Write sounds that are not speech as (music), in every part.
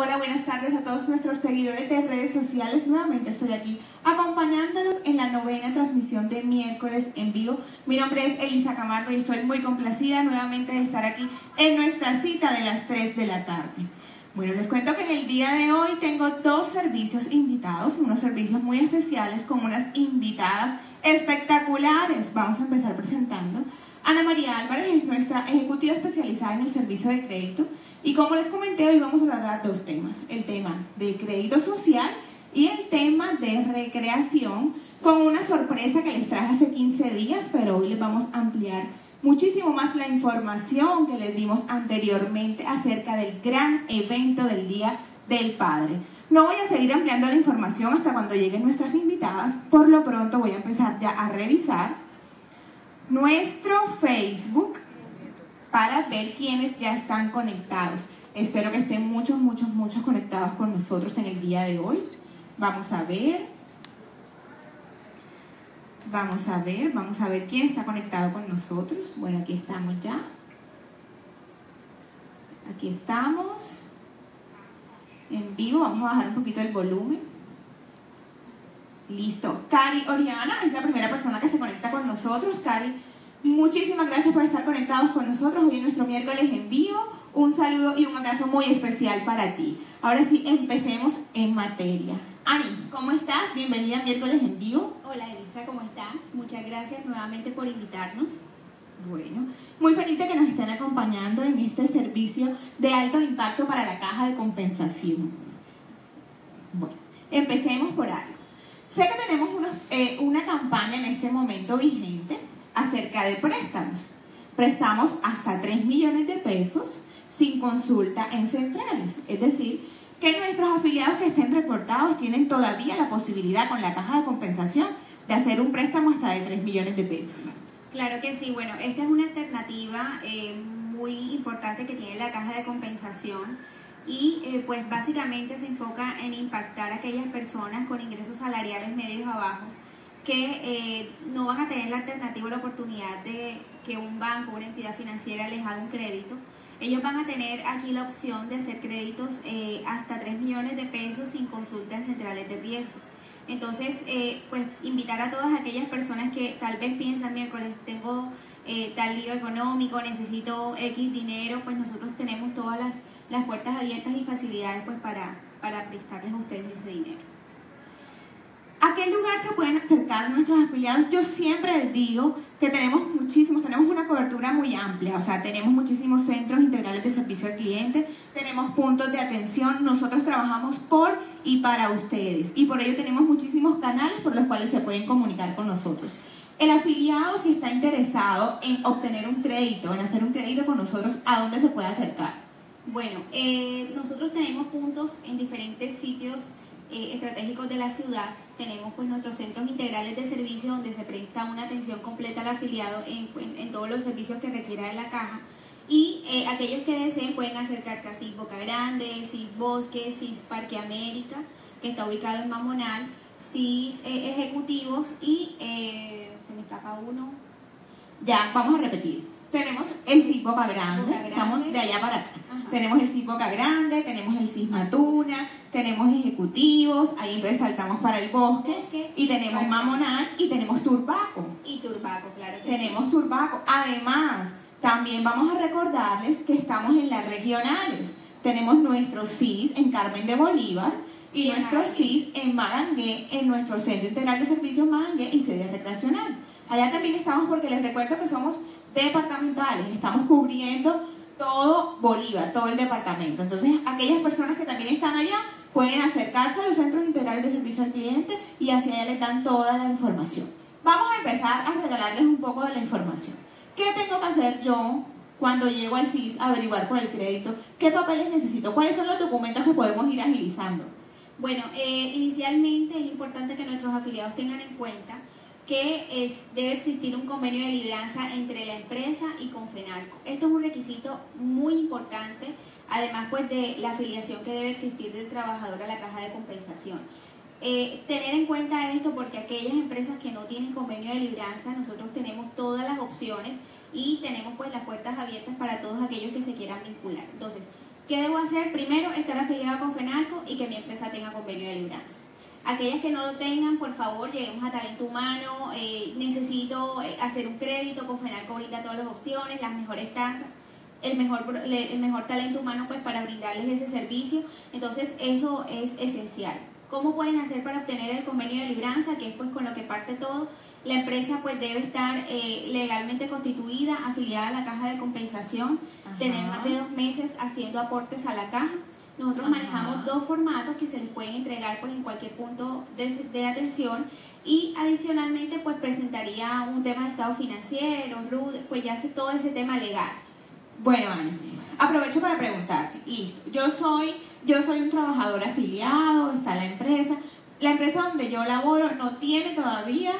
Hola, buenas tardes a todos nuestros seguidores de redes sociales. Nuevamente estoy aquí acompañándolos en la novena transmisión de miércoles en vivo. Mi nombre es Elisa Camargo y estoy muy complacida nuevamente de estar aquí en nuestra cita de las 3 de la tarde. Bueno, les cuento que en el día de hoy tengo dos servicios invitados, unos servicios muy especiales con unas invitadas espectaculares. Vamos a empezar presentando. Ana María Álvarez es nuestra ejecutiva especializada en el servicio de crédito y como les comenté hoy vamos a tratar dos temas, el tema de crédito social y el tema de recreación con una sorpresa que les traje hace 15 días, pero hoy les vamos a ampliar muchísimo más la información que les dimos anteriormente acerca del gran evento del Día del Padre. No voy a seguir ampliando la información hasta cuando lleguen nuestras invitadas, por lo pronto voy a empezar ya a revisar nuestro Facebook para ver quiénes ya están conectados. Espero que estén muchos, muchos, muchos conectados con nosotros en el día de hoy. Vamos a ver. Vamos a ver, vamos a ver quién está conectado con nosotros. Bueno, aquí estamos ya. Aquí estamos. En vivo, vamos a bajar un poquito el volumen. Listo. Cari Oriana es la primera persona que se conecta con nosotros. Cari, muchísimas gracias por estar conectados con nosotros hoy en nuestro miércoles en vivo. Un saludo y un abrazo muy especial para ti. Ahora sí, empecemos en materia. Ani, ¿cómo estás? Bienvenida a miércoles en vivo. Hola Elisa, ¿cómo estás? Muchas gracias nuevamente por invitarnos. Bueno, muy feliz de que nos estén acompañando en este servicio de alto impacto para la caja de compensación. Bueno, empecemos por algo. Sé que tenemos una, eh, una campaña en este momento vigente acerca de préstamos. Prestamos hasta 3 millones de pesos sin consulta en centrales. Es decir, que nuestros afiliados que estén reportados tienen todavía la posibilidad con la caja de compensación de hacer un préstamo hasta de 3 millones de pesos. Claro que sí, bueno, esta es una alternativa eh, muy importante que tiene la caja de compensación y eh, pues básicamente se enfoca en impactar a aquellas personas con ingresos salariales medios a bajos que eh, no van a tener la alternativa o la oportunidad de que un banco o una entidad financiera les haga un crédito. Ellos van a tener aquí la opción de hacer créditos eh, hasta 3 millones de pesos sin consulta en centrales de riesgo. Entonces, pues invitar a todas aquellas personas que tal vez piensan, miércoles, tengo tal lío económico, necesito X dinero, pues nosotros tenemos todas las las puertas abiertas y facilidades pues para, para prestarles a ustedes ese dinero. ¿A qué lugar se pueden acercar nuestros afiliados? Yo siempre les digo que tenemos muchísimos, tenemos una cobertura muy amplia, o sea, tenemos muchísimos centros integrales de servicio al cliente, tenemos puntos de atención, nosotros trabajamos por y para ustedes y por ello tenemos muchísimos canales por los cuales se pueden comunicar con nosotros. El afiliado, si está interesado en obtener un crédito, en hacer un crédito con nosotros, ¿a dónde se puede acercar? Bueno, eh, nosotros tenemos puntos en diferentes sitios eh, estratégicos de la ciudad. Tenemos pues nuestros centros integrales de servicio donde se presta una atención completa al afiliado en, en, todos los servicios que requiera de la caja. Y eh, aquellos que deseen pueden acercarse a CIS Boca Grande, CIS Bosque, CIS Parque América, que está ubicado en Mamonal, CIS Ejecutivos y se me escapa uno. Ya, vamos a repetir. Tenemos el CIS Boca Grande, vamos de allá para acá. Tenemos el CIS Boca Grande, tenemos el CIS Matuna, tenemos ejecutivos, ahí entonces saltamos para el bosque, y tenemos Mamonal y tenemos Turbaco. Y Turbaco, claro. tenemos Turbaco. Además, también vamos a recordarles que estamos en las regionales. Tenemos nuestro CIS en Carmen de Bolívar y, nuestro CIS en Marangué, en nuestro Centro Integral de Servicios Marangué y sede recreacional. Allá también estamos porque les recuerdo que somos departamentales, estamos cubriendo todo Bolívar, todo el departamento. Entonces, aquellas personas que también están allá pueden acercarse a los centros integrales de servicio al cliente y hacia allá les dan toda la información. Vamos a empezar a regalarles un poco de la información. ¿Qué tengo que hacer yo cuando llego al CIS a averiguar por el crédito? ¿Qué papeles necesito? ¿Cuáles son los documentos que podemos ir agilizando? Bueno, eh, inicialmente es importante que nuestros afiliados tengan en cuenta que es, debe existir un convenio de libranza entre la empresa y Confenalco. Esto es un requisito muy importante, además pues de la afiliación que debe existir del trabajador a la caja de compensación. Eh, tener en cuenta esto porque aquellas empresas que no tienen convenio de libranza, nosotros tenemos todas las opciones y tenemos pues las puertas abiertas para todos aquellos que se quieran vincular. Entonces, ¿Qué debo hacer? Primero, estar afiliado con FENALCO y que mi empresa tenga convenio de libranza. Aquellas que no lo tengan, por favor, lleguemos a talento humano. Eh, necesito eh, hacer un crédito con FENALCO ahorita todas las opciones, las mejores tasas, el mejor, el mejor talento humano pues para brindarles ese servicio. Entonces, eso es esencial. ¿Cómo pueden hacer para obtener el convenio de libranza? Que es pues con lo que parte todo. La empresa pues debe estar eh, legalmente constituida, afiliada a la caja de compensación, tener más de dos meses haciendo aportes a la caja. Nosotros manejamos dos formatos que se les pueden entregar pues en cualquier punto de, atención y adicionalmente pues presentaría un tema de estado financiero, RUD, pues ya hace todo ese tema legal. Bueno, Ana, aprovecho para preguntarte, listo, yo soy, yo soy un trabajador afiliado, está la empresa, la empresa donde yo laboro no tiene todavía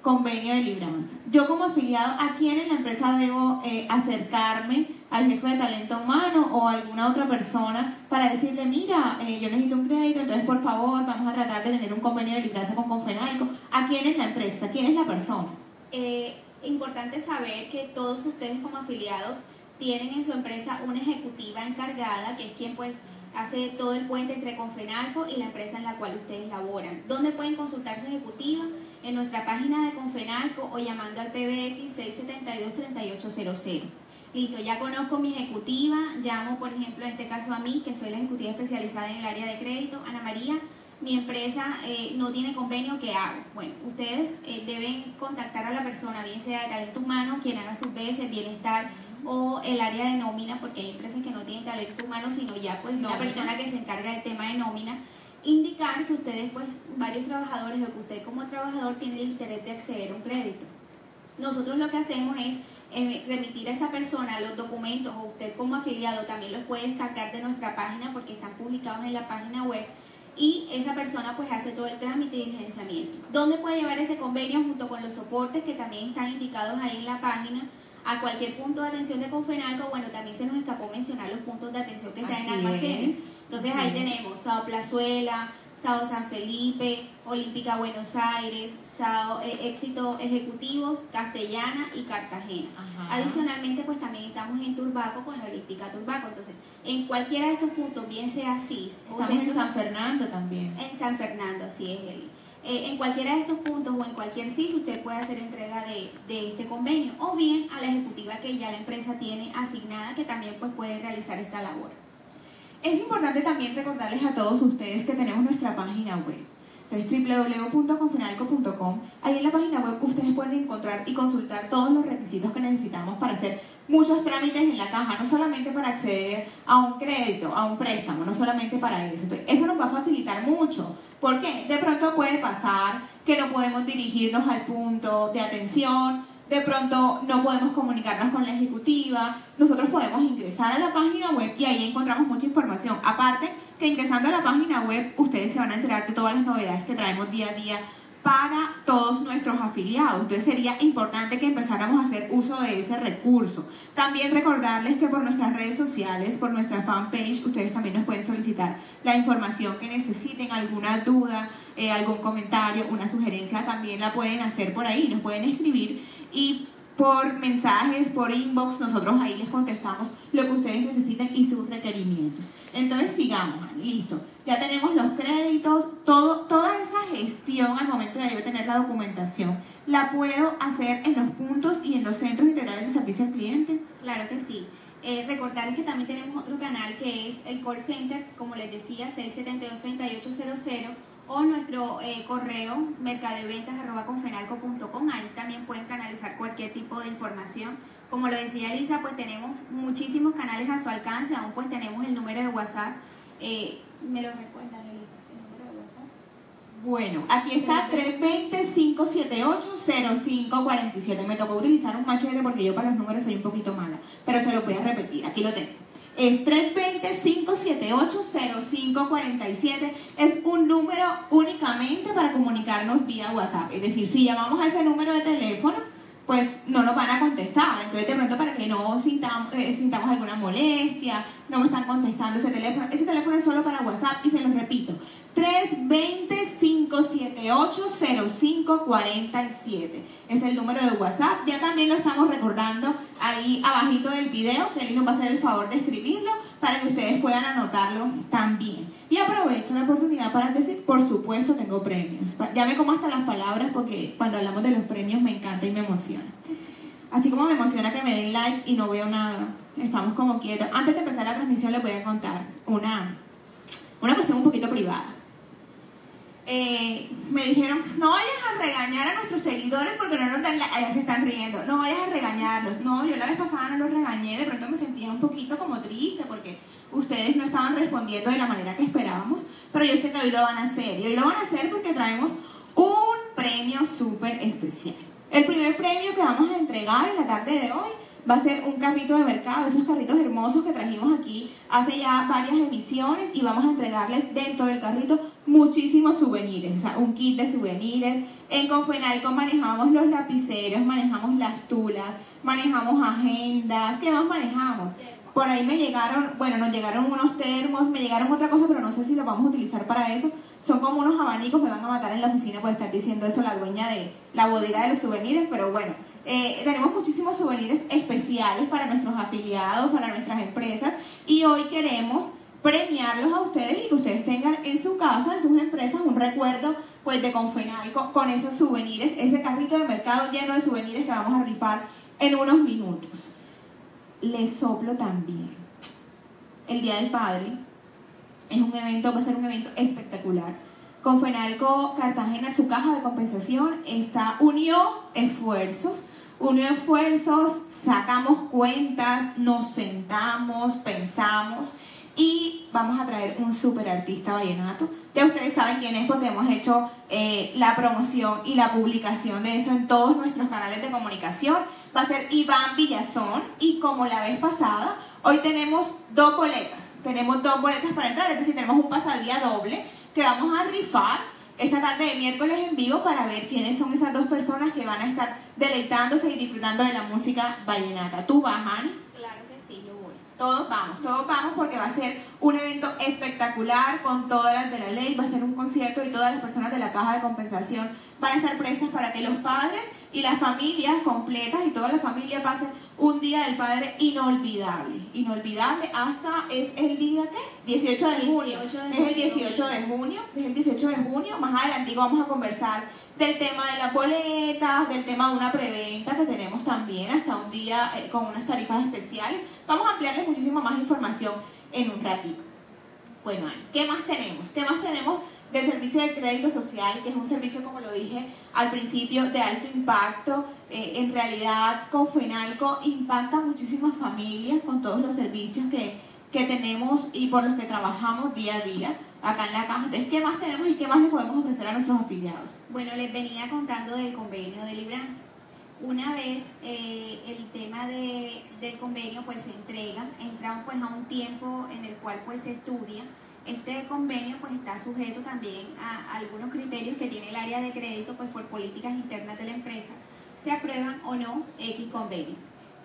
convenio de libranza. Yo como afiliado, ¿a quién en la empresa debo eh, acercarme? ¿Al jefe de talento humano o a alguna otra persona para decirle, mira, eh, yo necesito un crédito, entonces por favor vamos a tratar de tener un convenio de libranza con Confenalco? ¿A quién es la empresa? ¿Quién es la persona? Eh, importante saber que todos ustedes como afiliados tienen en su empresa una ejecutiva encargada, que es quien pues hace todo el puente entre Confenalco y la empresa en la cual ustedes laboran. ¿Dónde pueden consultar su ejecutiva? En nuestra página de Confenalco o llamando al PBX 672-3800. Listo, ya conozco mi ejecutiva, llamo por ejemplo en este caso a mí, que soy la ejecutiva especializada en el área de crédito, Ana María, mi empresa eh, no tiene convenio, ¿qué hago? Bueno, ustedes eh, deben contactar a la persona, bien sea de talento humano, quien haga sus veces, bienestar, o el área de nómina, porque hay empresas que no tienen talento humano, sino ya pues una persona que se encarga del tema de nómina, indicar que ustedes pues varios trabajadores o que usted como trabajador tiene el interés de acceder a un crédito. Nosotros lo que hacemos es eh, remitir a esa persona los documentos o usted como afiliado también los puede descargar de nuestra página porque están publicados en la página web y esa persona pues hace todo el trámite de licenciamiento. ¿Dónde puede llevar ese convenio junto con los soportes que también están indicados ahí en la página? A cualquier punto de atención de Confenalco, bueno, también se nos escapó mencionar los puntos de atención que están en almacenes. Entonces ahí tenemos Sao Plazuela, Sao San Felipe, Olímpica Buenos Aires, Sao eh, Éxito Ejecutivos, Castellana y Cartagena. Adicionalmente, pues también estamos en Turbaco con la Olímpica Turbaco. Entonces, en cualquiera de estos puntos, bien sea CIS o en San Fernando también. En San Fernando, así es, Eli. Eh, en cualquiera de estos puntos o en cualquier CIS usted puede hacer entrega de, de, este convenio o bien a la ejecutiva que ya la empresa tiene asignada que también pues puede realizar esta labor. Es importante también recordarles a todos ustedes que tenemos nuestra página web. Www.confinalco.com. Ahí en la página web ustedes pueden encontrar y consultar todos los requisitos que necesitamos para hacer muchos trámites en la caja, no solamente para acceder a un crédito, a un préstamo, no solamente para eso. eso nos va a facilitar mucho. ¿Por qué? De pronto puede pasar que no podemos dirigirnos al punto de atención, de pronto no podemos comunicarnos con la ejecutiva, nosotros podemos ingresar a la página web y ahí encontramos mucha información. Aparte que ingresando a la página web ustedes se van a enterar de todas las novedades que traemos día a día para todos nuestros afiliados. Entonces sería importante que empezáramos a hacer uso de ese recurso. También recordarles que por nuestras redes sociales, por nuestra fanpage, ustedes también nos pueden solicitar la información que necesiten, alguna duda, eh, algún comentario, una sugerencia, también la pueden hacer por ahí, nos pueden escribir y por mensajes, por inbox, nosotros ahí les contestamos lo que ustedes necesiten y sus requerimientos. Entonces sigamos, listo. Ya tenemos los créditos, todo, toda esa gestión al momento de yo tener la documentación, ¿la puedo hacer en los puntos y en los centros integrales de servicio al cliente? Claro que sí. Eh, recordarles que también tenemos otro canal que es el call center, como les decía, 672-3800 o nuestro eh, correo mercadeventas.confenalco.com. Ahí también pueden canalizar cualquier tipo de información. Como lo decía Elisa, pues tenemos muchísimos canales a su alcance, aún pues tenemos el número de WhatsApp. Eh, ¿Me lo recuerdan el, número de WhatsApp? Bueno, aquí está 320-578-0547. Me tocó utilizar un machete porque yo para los números soy un poquito mala, pero se lo voy a repetir, aquí lo tengo es 320-578-0547. Es un número únicamente para comunicarnos vía WhatsApp. Es decir, si llamamos a ese número de teléfono, pues no nos van a contestar. Entonces, de pronto, para que no sintamos, eh, sintamos alguna molestia, no me están contestando ese teléfono. Ese teléfono es solo para WhatsApp y se los repito. 320-578. 9780547. Es el número de WhatsApp. Ya también lo estamos recordando ahí abajito del video, que él nos va a hacer el favor de escribirlo para que ustedes puedan anotarlo también. Y aprovecho la oportunidad para decir, por supuesto, tengo premios. Ya me como hasta las palabras porque cuando hablamos de los premios me encanta y me emociona. Así como me emociona que me den likes y no veo nada. Estamos como quietos. Antes de empezar la transmisión les voy a contar una, una cuestión un poquito privada. Eh, me dijeron, no vayas a regañar a nuestros seguidores porque no nos dan la... Allá se están riendo, no vayas a regañarlos. No, yo la vez pasada no los regañé, de pronto me sentía un poquito como triste porque ustedes no estaban respondiendo de la manera que esperábamos, pero yo sé que hoy lo van a hacer. Y hoy lo van a hacer porque traemos un premio súper especial. El primer premio que vamos a entregar en la tarde de hoy va a ser un carrito de mercado, esos carritos hermosos que trajimos aquí hace ya varias emisiones y vamos a entregarles dentro del carrito muchísimos souvenirs, o sea, un kit de souvenirs. En Confenalco manejamos los lapiceros, manejamos las tulas, manejamos agendas, ¿qué más manejamos? Por ahí me llegaron, bueno, nos llegaron unos termos, me llegaron otra cosa, pero no sé si lo vamos a utilizar para eso. Son como unos abanicos, me van a matar en la oficina por estar diciendo eso la dueña de la bodega de los souvenirs, pero bueno, eh, tenemos muchísimos souvenirs especiales para nuestros afiliados, para nuestras empresas, y hoy queremos premiarlos a ustedes y que ustedes tengan en su casa, en sus empresas, un recuerdo pues de Confenalco con esos souvenirs, ese carrito de mercado lleno de souvenirs que vamos a rifar en unos minutos les soplo también. El Día del Padre es un evento, va a ser un evento espectacular. Con Fenalco Cartagena, su caja de compensación está unió esfuerzos, unió esfuerzos, sacamos cuentas, nos sentamos, pensamos y vamos a traer un super artista vallenato. Ya ustedes saben quién es porque hemos hecho eh, la promoción y la publicación de eso en todos nuestros canales de comunicación va a ser Iván Villazón y como la vez pasada, hoy tenemos dos boletas. Tenemos dos boletas para entrar, es decir, tenemos un pasadía doble que vamos a rifar esta tarde de miércoles en vivo para ver quiénes son esas dos personas que van a estar deleitándose y disfrutando de la música vallenata. ¿Tú vas, Mani? Claro que sí, yo voy. Todos vamos, todos vamos porque va a ser un evento espectacular con todas las de la ley, va a ser un concierto y todas las personas de la caja de compensación van a estar prestas para que los padres y las familias completas y toda la familia pasen un día del padre inolvidable. Inolvidable hasta es el día ¿qué? 18 de junio. es el 18 de junio. Es el 18 de junio. Más adelante vamos a conversar del tema de las boletas, del tema de una preventa que tenemos también hasta un día eh, con unas tarifas especiales. Vamos a ampliarles muchísima más información en un ratito. Bueno, ¿qué más tenemos? ¿Qué más tenemos? Del servicio de crédito social, que es un servicio, como lo dije al principio, de alto impacto. Eh, en realidad, con FENALCO impacta muchísimas familias con todos los servicios que, que tenemos y por los que trabajamos día a día acá en la caja. Entonces, ¿qué más tenemos y qué más les podemos ofrecer a nuestros afiliados? Bueno, les venía contando del convenio de libranza. Una vez eh, el tema de, del convenio pues se entrega, entramos pues a un tiempo en el cual pues se estudia este convenio pues está sujeto también a algunos criterios que tiene el área de crédito pues por políticas internas de la empresa. Se aprueban o no X convenio.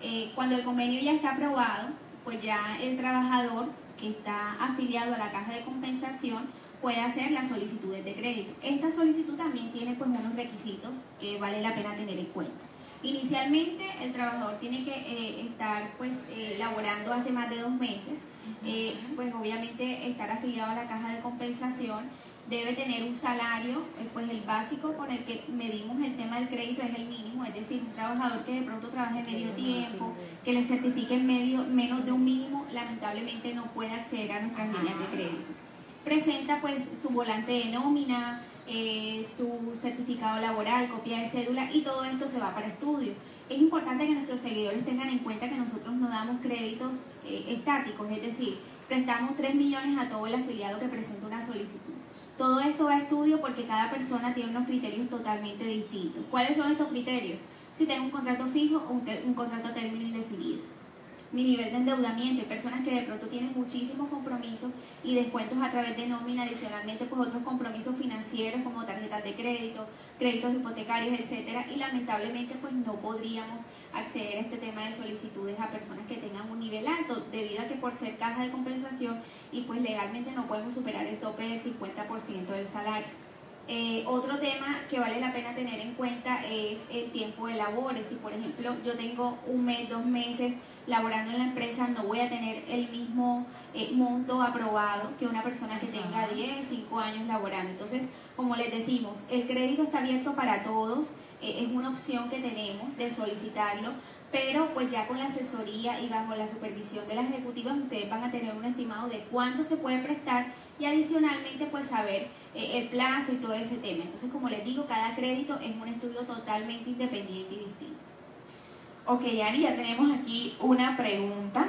Eh, cuando el convenio ya está aprobado, pues ya el trabajador que está afiliado a la caja de compensación puede hacer las solicitudes de crédito. Esta solicitud también tiene pues unos requisitos que vale la pena tener en cuenta. Inicialmente el trabajador tiene que eh, estar pues eh, laborando hace más de dos meses eh, pues obviamente estar afiliado a la caja de compensación debe tener un salario, eh, pues el básico con el que medimos el tema del crédito es el mínimo, es decir, un trabajador que de pronto trabaje medio tiempo, que le certifique medio, menos de un mínimo, lamentablemente no puede acceder a nuestras líneas de crédito. Presenta pues su volante de nómina, eh, su certificado laboral, copia de cédula y todo esto se va para estudio es importante que nuestros seguidores tengan en cuenta que nosotros no damos créditos eh, estáticos, es decir, prestamos 3 millones a todo el afiliado que presenta una solicitud. Todo esto va a estudio porque cada persona tiene unos criterios totalmente distintos. ¿Cuáles son estos criterios? Si tengo un contrato fijo o un, un contrato a término indefinido mi nivel de endeudamiento. Hay personas que de pronto tienen muchísimos compromisos y descuentos a través de nómina, adicionalmente pues otros compromisos financieros como tarjetas de crédito, créditos hipotecarios, etcétera, y lamentablemente pues no podríamos acceder a este tema de solicitudes a personas que tengan un nivel alto debido a que por ser caja de compensación y pues legalmente no podemos superar el tope del 50% del salario. Eh, otro tema que vale la pena tener en cuenta es el tiempo de labores. Si por ejemplo yo tengo un mes, dos meses laborando en la empresa, no voy a tener el mismo eh, monto aprobado que una persona que tenga 10, 5 años laborando. Entonces, como les decimos, el crédito está abierto para todos, eh, es una opción que tenemos de solicitarlo, pero pues ya con la asesoría y bajo la supervisión de las ejecutivas ustedes van a tener un estimado de cuánto se puede prestar y adicionalmente pues saber eh, el plazo y todo ese tema. Entonces como les digo, cada crédito es un estudio totalmente independiente y distinto. Ok, Ari, ya tenemos aquí una pregunta.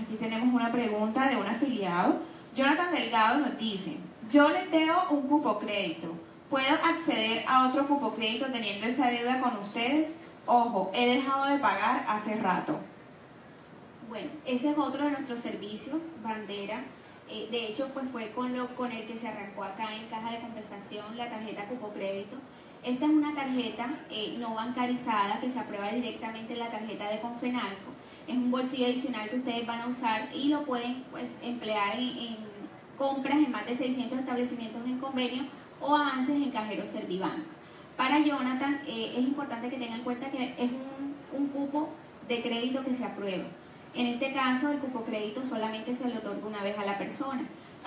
Aquí tenemos una pregunta de un afiliado. Jonathan Delgado nos dice, yo le debo un cupo crédito. ¿Puedo acceder a otro cupo crédito teniendo esa deuda con ustedes? Ojo, he dejado de pagar hace rato. Bueno, ese es otro de nuestros servicios, bandera. Eh, de hecho, pues fue con, lo, con el que se arrancó acá en caja de compensación la tarjeta Cupo Crédito. Esta es una tarjeta eh, no bancarizada que se aprueba directamente en la tarjeta de Confenalco. Es un bolsillo adicional que ustedes van a usar y lo pueden pues, emplear en, compras en más de 600 establecimientos en convenio o avances en cajero Servibank. Para Jonathan eh, es importante que tengan en cuenta que es un, un, cupo de crédito que se aprueba. En este caso, el cupo crédito solamente se le otorga una vez a la persona.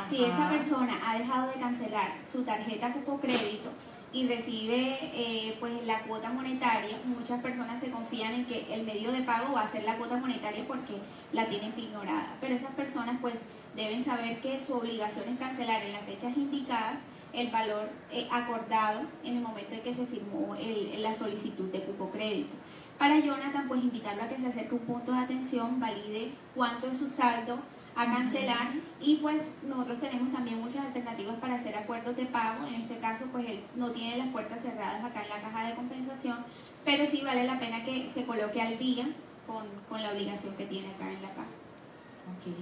Si esa persona ha dejado de cancelar su tarjeta cupo crédito y recibe eh, pues la cuota monetaria, muchas personas se confían en que el medio de pago va a ser la cuota monetaria porque la tienen ignorada. Pero esas personas pues deben saber que su obligación es cancelar en las fechas indicadas el valor eh, acordado en el momento en que se firmó el, la solicitud de cupo crédito. Para Jonathan, pues invitarlo a que se acerque un punto de atención, valide cuánto es su saldo a cancelar y pues nosotros tenemos también muchas alternativas para hacer acuerdos de pago. En este caso, pues él no tiene las puertas cerradas acá en la caja de compensación, pero sí vale la pena que se coloque al día con, con la obligación que tiene acá en la caja. Okay.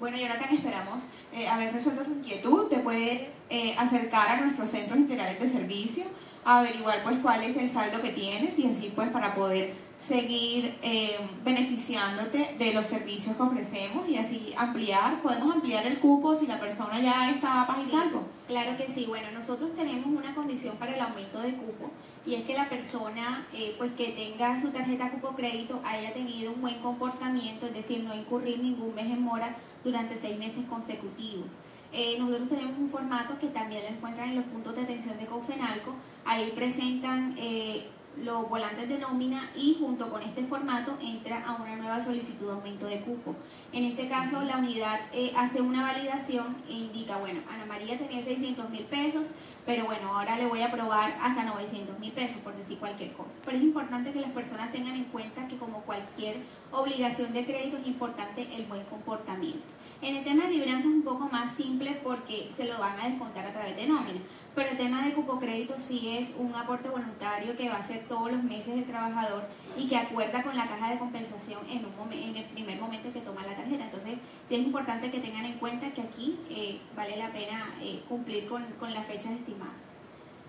Bueno, Jonathan, esperamos eh, haber resuelto tu inquietud. Te puedes eh, acercar a nuestros centros integrales de servicio, a averiguar pues cuál es el saldo que tienes y así pues para poder seguir eh, beneficiándote de los servicios que ofrecemos y así ampliar, podemos ampliar el cupo si la persona ya está paz y salvo. Claro que sí, bueno, nosotros tenemos una condición para el aumento de cupo y es que la persona eh, pues que tenga su tarjeta cupo crédito haya tenido un buen comportamiento, es decir, no incurrir ningún mes en mora durante seis meses consecutivos. Eh, nosotros tenemos un formato que también lo encuentran en los puntos de atención de Confenalco, ahí presentan eh, los volantes de nómina y junto con este formato entra a una nueva solicitud de aumento de cupo. En este caso la unidad eh, hace una validación e indica, bueno, Ana María tenía 600 mil pesos, pero bueno, ahora le voy a aprobar hasta 900 mil pesos, por decir cualquier cosa. Pero es importante que las personas tengan en cuenta que como cualquier obligación de crédito es importante el buen comportamiento. En el tema de libranza es un poco más simple porque se lo van a descontar a través de nómina. Pero el tema de cupo crédito sí es un aporte voluntario que va a ser todos los meses el trabajador y que acuerda con la caja de compensación en, un en el primer momento que toma la tarjeta. Entonces, sí es importante que tengan en cuenta que aquí eh, vale la pena eh, cumplir con, con las fechas estimadas.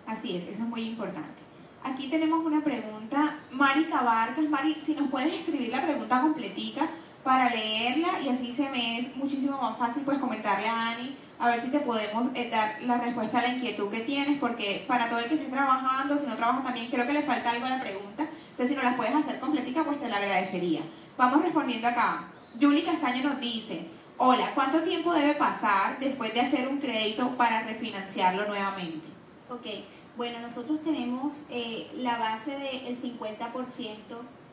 Así es, eso es muy importante. Aquí tenemos una pregunta, Mari Vargas. Mari, si nos puedes escribir la pregunta completica para leerla y así se me es muchísimo más fácil pues comentarle a Ani a ver si te podemos eh, dar la respuesta a la inquietud que tienes, porque para todo el que esté trabajando, si no trabajas también, creo que le falta algo a la pregunta. Entonces, si no las puedes hacer completica, pues te la agradecería. Vamos respondiendo acá. Julie Castaño nos dice, hola, ¿cuánto tiempo debe pasar después de hacer un crédito para refinanciarlo nuevamente? Ok, bueno, nosotros tenemos eh, la base del 50%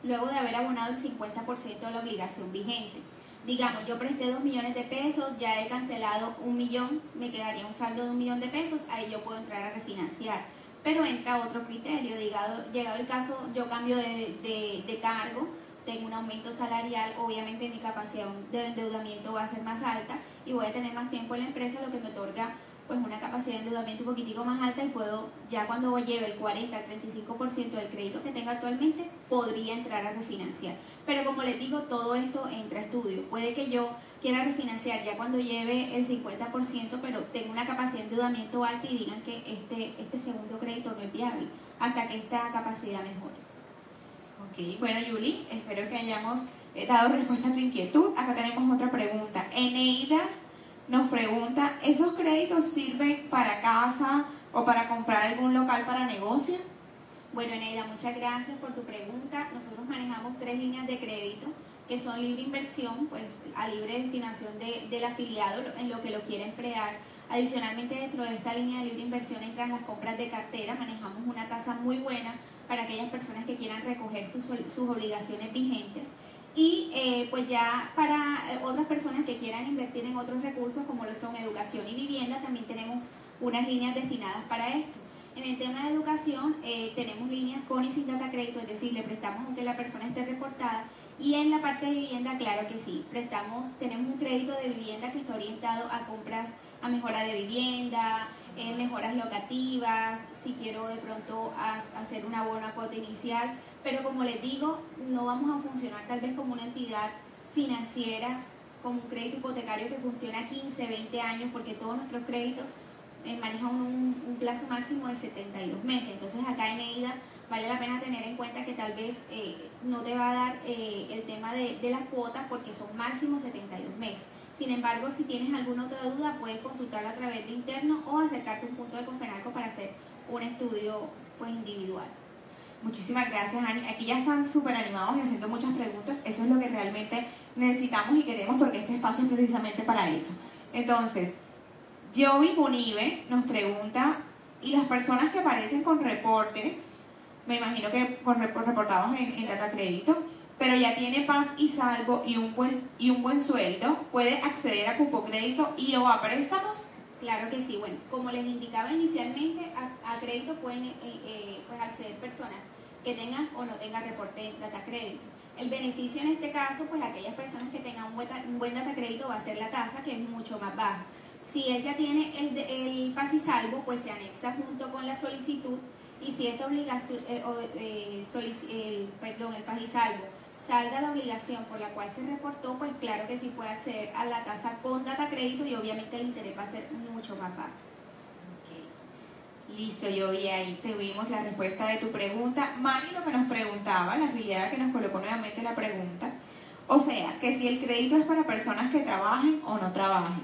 luego de haber abonado el 50% de la obligación vigente digamos, yo presté dos millones de pesos, ya he cancelado un millón, me quedaría un saldo de un millón de pesos, ahí yo puedo entrar a refinanciar. Pero entra otro criterio, llegado, llegado el caso, yo cambio de, de cargo, tengo un aumento salarial, obviamente mi capacidad de endeudamiento va a ser más alta y voy a tener más tiempo en la empresa, lo que me otorga pues una capacidad de endeudamiento un poquitico más alta y puedo, ya cuando lleve el 40 al 35% del crédito que tenga actualmente, podría entrar a refinanciar. Pero como les digo, todo esto entra a estudio. Puede que yo quiera refinanciar ya cuando lleve el 50%, pero tengo una capacidad de endeudamiento alta y digan que este, este segundo crédito no es viable hasta que esta capacidad mejore. Ok, bueno Yuli, espero que hayamos eh, dado respuesta a tu inquietud. Acá tenemos otra pregunta. Eneida nos pregunta, ¿esos créditos sirven para casa, o para comprar algún local para negocio? Bueno, Eneida, muchas gracias por tu pregunta. Nosotros manejamos tres líneas de crédito que son libre inversión, pues a libre destinación del afiliado en lo que lo quiere emplear. Adicionalmente, dentro de esta línea de libre inversión entran las compras de cartera. Manejamos una tasa muy buena para aquellas personas que quieran recoger sus, sus obligaciones vigentes. Y eh, pues ya para eh, otras personas que quieran invertir en otros recursos como lo son educación y vivienda, también tenemos unas líneas destinadas para esto. En el tema de educación eh, tenemos líneas con y sin data crédito, es decir, le prestamos aunque la persona esté reportada. Y en la parte de vivienda, claro que sí, prestamos, tenemos un crédito de vivienda que está orientado a compras, a mejora de vivienda, eh, mejoras locativas, si quiero de pronto hacer una buena cuota inicial, pero como les digo, no vamos a funcionar tal vez como una entidad financiera, como un crédito hipotecario que funciona 15, 20 años, porque todos nuestros créditos eh, manejan un, plazo máximo de 72 meses. Entonces acá en EIDA vale la pena tener en cuenta que tal vez eh, no te va a dar el tema de, de las cuotas porque son máximo 72 meses. Sin embargo, si tienes alguna otra duda, puedes consultarla a través de interno o acercarte a un punto de Confenalco para hacer un estudio pues, individual. Muchísimas gracias, Ani. Aquí ya están súper animados y haciendo muchas preguntas. Eso es lo que realmente necesitamos y queremos porque este espacio es precisamente para eso. Entonces, Joey Bonive nos pregunta, ¿y las personas que aparecen con reportes, me imagino que con reportados en, en Data Crédito, pero ya tiene paz y salvo y un buen, y un buen sueldo, puede acceder a cupo crédito y o a préstamos. Claro que sí, bueno, como les indicaba inicialmente, a, crédito pueden eh, eh, pues acceder personas que tengan o no tengan reporte data crédito. El beneficio en este caso, pues aquellas personas que tengan un buen, un data crédito va a ser la tasa, que es mucho más baja. Si él ya tiene el, el paz y salvo, pues se anexa junto con la solicitud y si esta obligación, eh, eh el, perdón, el paz y salvo salga la obligación por la cual se reportó, pues claro que sí puede acceder a la tasa con data crédito y obviamente el interés va a ser mucho más bajo. Listo, yo vi ahí, te vimos la respuesta de tu pregunta. Mari lo que nos preguntaba, la afiliada que nos colocó nuevamente la pregunta, o sea, que si el crédito es para personas que trabajen o no trabajen.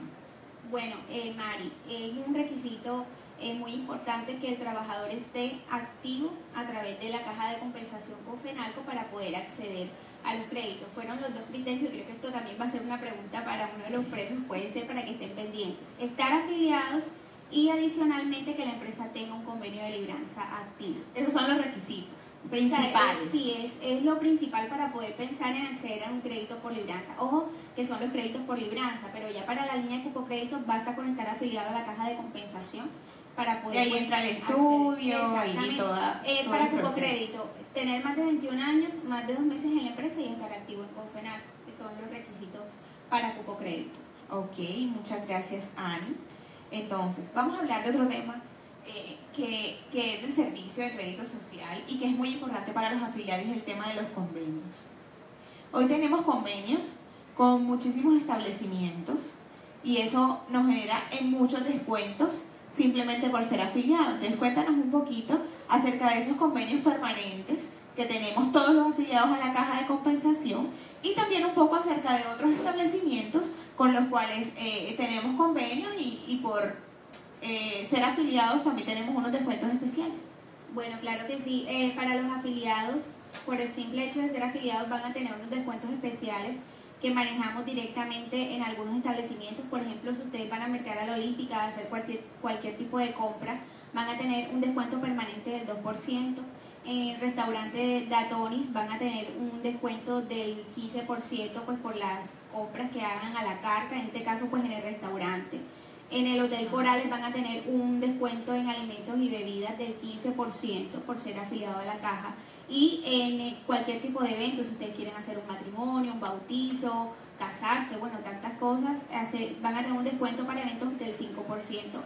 Bueno, eh, Mari, es un requisito es muy importante que el trabajador esté activo a través de la caja de compensación con FENALCO para poder acceder a los créditos. Fueron los dos criterios, creo que esto también va a ser una pregunta para uno de los premios, puede ser para que estén pendientes. Estar afiliados y adicionalmente que la empresa tenga un convenio de libranza activo. Esos son los requisitos principales. sí, es, es lo principal para poder pensar en acceder a un crédito por libranza. Ojo, que son los créditos por libranza, pero ya para la línea de cupo créditos basta con estar afiliado a la caja de compensación para poder... Y ahí entra el estudio y toda, eh, Para cupo crédito, tener más de 21 años, más de dos meses en la empresa y estar activo en Confenal, que son los requisitos para cupo crédito. Ok, muchas gracias Ani. Entonces, vamos a hablar de otro tema eh, que, que, es el servicio de crédito social y que es muy importante para los afiliados, el tema de los convenios. Hoy tenemos convenios con muchísimos establecimientos y eso nos genera en muchos descuentos simplemente por ser afiliado. Entonces cuéntanos un poquito acerca de esos convenios permanentes que tenemos todos los afiliados a la caja de compensación y también un poco acerca de otros establecimientos con los cuales eh, tenemos convenios y, por eh, ser afiliados también tenemos unos descuentos especiales. Bueno, claro que sí. Eh, para los afiliados, por el simple hecho de ser afiliados, van a tener unos descuentos especiales que manejamos directamente en algunos establecimientos. Por ejemplo, si ustedes van a Mercar a la Olímpica a hacer cualquier, cualquier tipo de compra, van a tener un descuento permanente del 2%. En el restaurante Datonis van a tener un descuento del 15% pues por las compras que hagan a la carta, en este caso pues en el restaurante. En el Hotel Corales van a tener un descuento en alimentos y bebidas del 15% por ser afiliado a la caja y en eh, cualquier tipo de evento, si ustedes quieren hacer un matrimonio, un bautizo, casarse, bueno, tantas cosas, van a tener un descuento para eventos del 5%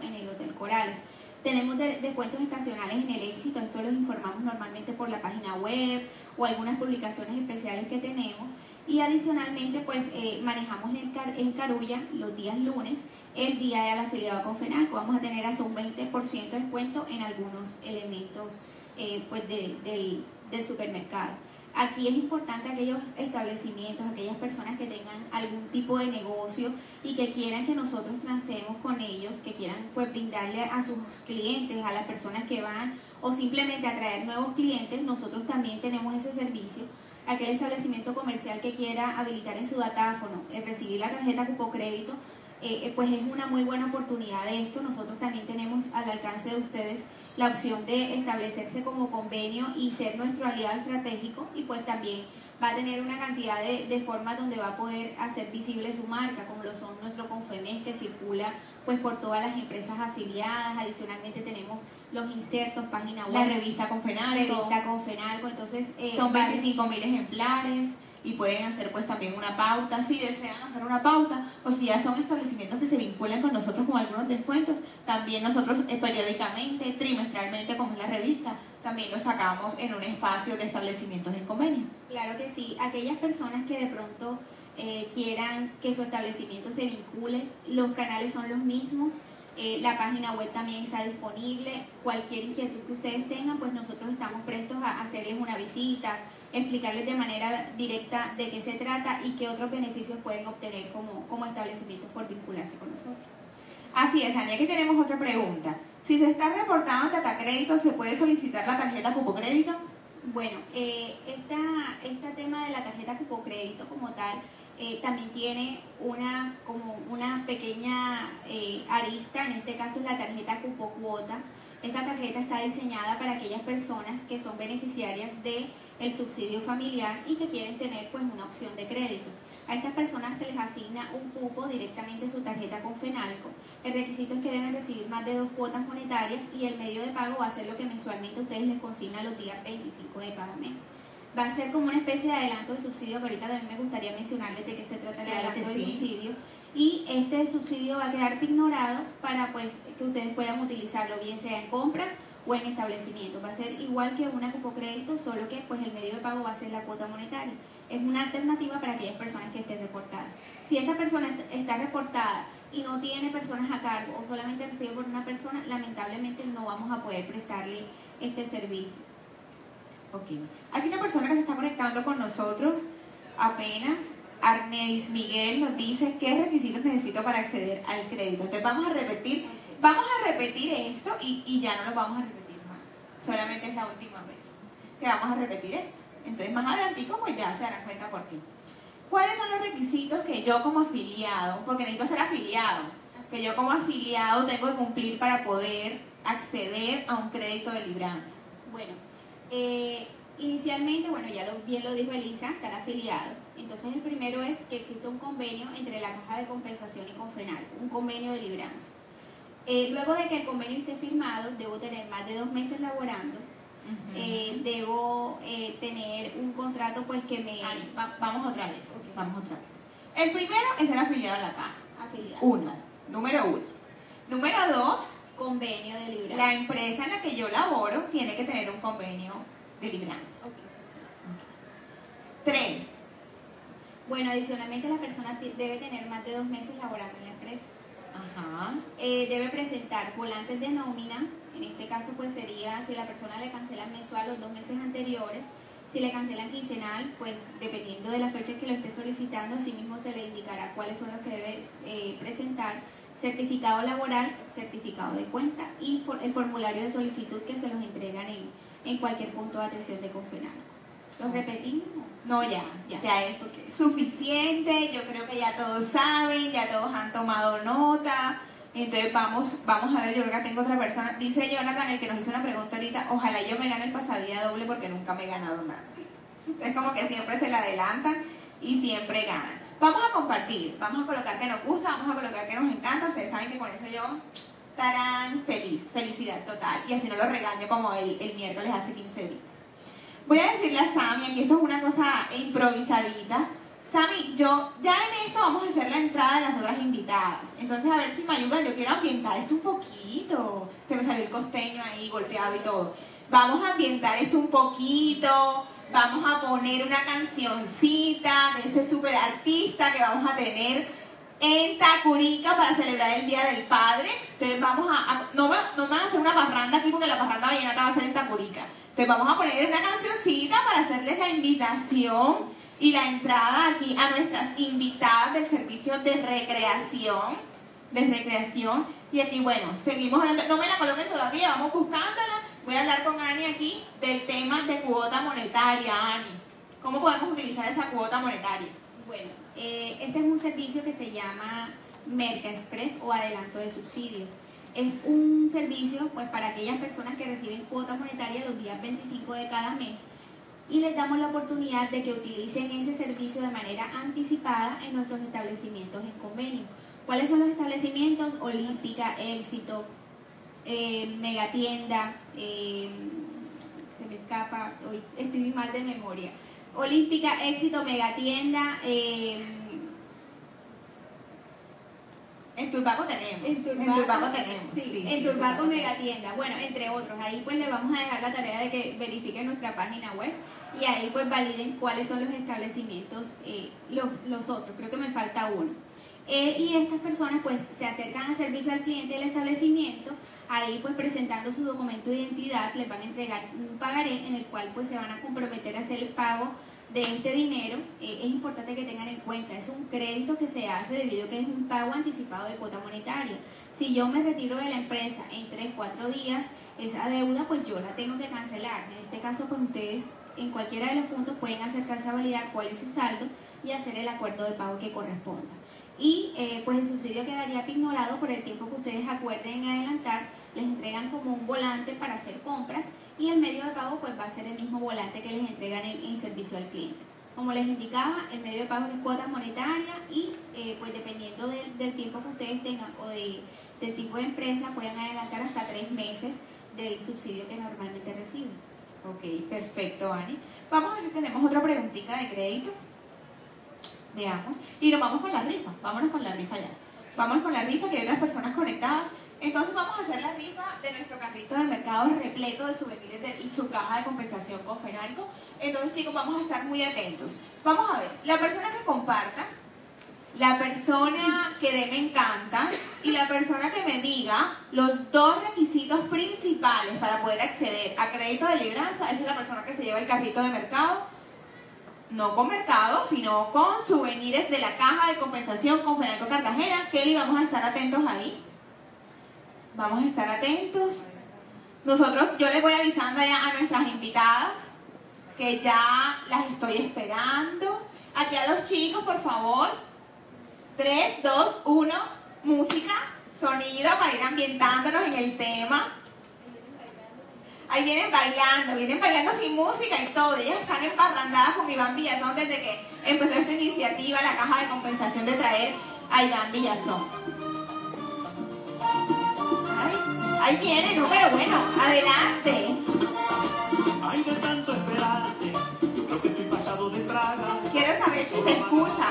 en el Hotel Corales. Tenemos descuentos estacionales en el éxito, esto lo informamos normalmente por la página web o algunas publicaciones especiales que tenemos. Y adicionalmente, pues eh, manejamos en, en Carulla los días lunes, el día de la afiliado con FENALCO. Vamos a tener hasta un 20% de descuento en algunos elementos eh, pues del, del supermercado. Aquí es importante aquellos establecimientos, aquellas personas que tengan algún tipo de negocio y que quieran que nosotros transemos con ellos, que quieran pues brindarle a sus clientes, a las personas que van o simplemente atraer nuevos clientes, nosotros también tenemos ese servicio. Aquel establecimiento comercial que quiera habilitar en su datáfono, recibir la tarjeta cupo crédito, eh, eh, pues es una muy buena oportunidad de esto. Nosotros también tenemos al alcance de ustedes la opción de establecerse como convenio y ser nuestro aliado estratégico y pues también va a tener una cantidad de, de formas donde va a poder hacer visible su marca, como lo son nuestro Confemes que circula pues por todas las empresas afiliadas, adicionalmente tenemos los insertos, página web. La revista Confenalco. Revista Confenalco, entonces... Eh, Son 25 mil ejemplares y pueden hacer pues también una pauta si desean hacer una pauta o si ya son establecimientos que se vinculan con nosotros con algunos descuentos también nosotros eh, periódicamente trimestralmente como es la revista también lo sacamos en un espacio de establecimientos en convenio claro que sí aquellas personas que de pronto eh, quieran que su establecimiento se vincule los canales son los mismos eh, la página web también está disponible. Cualquier inquietud que ustedes tengan, pues nosotros estamos prestos a hacerles una visita, explicarles de manera directa de qué se trata y qué otros beneficios pueden obtener como, como establecimientos por vincularse con nosotros. Así es, Ania, aquí tenemos otra pregunta. Si se está reportando ante Crédito, ¿se puede solicitar la tarjeta Cupo Crédito? Bueno, eh, esta, este tema de la tarjeta Cupo Crédito como tal eh, también tiene una, como una pequeña eh, arista, en este caso es la tarjeta Cupo Cuota, esta tarjeta está diseñada para aquellas personas que son beneficiarias del el subsidio familiar y que quieren tener pues una opción de crédito. A estas personas se les asigna un cupo directamente su tarjeta con FENALCO. El requisito es que deben recibir más de dos cuotas monetarias y el medio de pago va a ser lo que mensualmente ustedes les consignan los días 25 de cada mes. Va a ser como una especie de adelanto de subsidio, que ahorita también me gustaría mencionarles de qué se trata el adelanto de subsidio y este subsidio va a quedar ignorado para pues que ustedes puedan utilizarlo bien sea en compras o en establecimientos. Va a ser igual que una cupo crédito, solo que pues el medio de pago va a ser la cuota monetaria. Es una alternativa para aquellas personas que estén reportadas. Si esta persona está reportada y no tiene personas a cargo o solamente recibe por una persona, lamentablemente no vamos a poder prestarle este servicio. Ok. Hay una persona que se está conectando con nosotros apenas Arnedis Miguel nos dice qué requisitos necesito para acceder al crédito. Entonces vamos a repetir, vamos a repetir esto y, ya no lo vamos a repetir más. Solamente es la última vez que vamos a repetir esto. Entonces más adelantico pues ya se darán cuenta por qué. ¿Cuáles son los requisitos que yo como afiliado, porque necesito ser afiliado, que yo como afiliado tengo que cumplir para poder acceder a un crédito de libranza? Bueno, eh, inicialmente, bueno, ya lo, bien lo dijo Elisa, estar afiliado entonces el primero es que existe un convenio entre la Caja de Compensación y Confenalco, un convenio de libranza. Eh, luego de que el convenio esté firmado, debo tener más de dos meses laborando. Eh, debo eh, tener un contrato pues que me... vamos otra vez, vamos otra vez. El primero es ser afiliado a la caja. Afiliado. Uno, número uno. Número dos, convenio de libranza. La empresa en la que yo laboro tiene que tener un convenio de libranza. Tres, bueno, adicionalmente la persona debe tener más de dos meses laborando en la empresa. Ajá. Eh, debe presentar volantes de nómina, en este caso pues sería si la persona le cancela mensual los dos meses anteriores, si le cancelan quincenal, pues dependiendo de la fecha que lo esté solicitando, así mismo se le indicará cuáles son los que debe eh, presentar, certificado laboral, certificado de cuenta y el formulario de solicitud que se los entregan en, en cualquier punto de atención de Confenal. ¿Lo repetimos? No, ya, ya, es suficiente, yo creo que ya todos saben, ya todos han tomado nota. Entonces vamos, vamos a ver, yo creo que tengo otra persona. Dice Jonathan, el que nos hizo una pregunta ahorita, ojalá yo me gane el pasadía doble porque nunca me he ganado nada. Es como que siempre se la adelantan y siempre ganan. Vamos a compartir, vamos a colocar que nos gusta, vamos a colocar que nos encanta. Ustedes saben que con eso yo estarán feliz, felicidad total. Y así no lo regaño como el, el miércoles hace 15 días. Voy a decirle a Sami, aquí esto es una cosa improvisadita. Sami, yo ya en esto vamos a hacer la entrada de las otras invitadas. Entonces, a ver si me ayuda. Yo quiero ambientar esto un poquito. Se me salió el costeño ahí golpeado y todo. Vamos a ambientar esto un poquito. Vamos a poner una cancioncita de ese super artista que vamos a tener en Tacurica para celebrar el Día del Padre. Entonces vamos a... no, me, no van a hacer una parranda aquí porque la parranda vallenata va a ser en Tacurica Entonces vamos a poner una cancioncita para hacerles la invitación y la entrada aquí a nuestras invitadas del servicio de recreación. De recreación. Y aquí, bueno, seguimos hablando. No me la coloquen todavía, vamos buscándola. Voy a hablar con Ani aquí del tema de cuota monetaria, Ani. ¿Cómo podemos utilizar esa cuota monetaria? Bueno, eh, este es un servicio que se llama Merca Express o adelanto de subsidio. Es un servicio pues para aquellas personas que reciben cuota monetaria los días 25 de cada mes y les damos la oportunidad de que utilicen ese servicio de manera anticipada en nuestros establecimientos en convenio. ¿Cuáles son los establecimientos? Olímpica, Éxito, eh, Megatienda, eh, se me escapa, hoy estoy mal de memoria. Olímpica, Éxito, Megatienda, eh, En Turbaco tenemos. En Turbaco, tenemos. Sí, en Turbaco Megatienda. Bueno, entre otros. Ahí pues le vamos a dejar la tarea de que verifiquen nuestra página web y ahí pues validen cuáles son los establecimientos, eh, los, los otros. Creo que me falta uno. Eh, y estas personas pues se acercan al servicio al cliente del establecimiento, ahí pues presentando su documento de identidad les van a entregar un pagaré en el cual pues se van a comprometer a hacer el pago de este dinero, eh, es importante que tengan en cuenta, es un crédito que se hace debido a que es un pago anticipado de cuota monetaria. Si yo me retiro de la empresa en 3, 4 días, esa deuda pues yo la tengo que cancelar. En este caso pues ustedes en cualquiera de los puntos pueden acercarse a validar cuál es su saldo y hacer el acuerdo de pago que corresponda. Y eh, pues el subsidio quedaría ignorado por el tiempo que ustedes acuerden en adelantar, les entregan como un volante para hacer compras y el medio de pago pues va a ser el mismo volante que les entregan en, servicio al cliente. Como les indicaba, el medio de pago es cuota monetaria y eh, pues dependiendo del tiempo que ustedes tengan o de, del tipo de empresa pueden adelantar hasta tres meses del subsidio que normalmente reciben. Ok, perfecto, Ani. Vamos a ver si tenemos otra preguntita de crédito. Veamos. Y nos vamos con la rifa. Vámonos con la rifa ya. Vamos con la rifa, que hay otras personas conectadas. Entonces vamos a hacer la rifa de nuestro carrito de mercado repleto de souvenirs y su caja de compensación con Fenalco. Entonces chicos, vamos a estar muy atentos. Vamos a ver, la persona que comparta, la persona que dé me encanta y la persona que me diga los dos requisitos principales para poder acceder a crédito de libranza, esa es la persona que se lleva el carrito de mercado no con mercado, sino con souvenirs de la caja de compensación con Fenalco Cartagena. Kelly, vamos a estar atentos ahí. Vamos a estar atentos. Nosotros, yo les voy avisando ya a nuestras invitadas que ya las estoy esperando. Aquí a los chicos, por favor. 3, 2, 1, música, sonido para ir ambientándonos en el tema. Ahí vienen bailando, vienen bailando sin música y todo. Ellas están emparrandadas con Iván Villazón desde que empezó esta iniciativa, la caja de compensación de traer a Iván Villazón. Ahí viene, no, pero bueno, adelante. Saber si se escucha,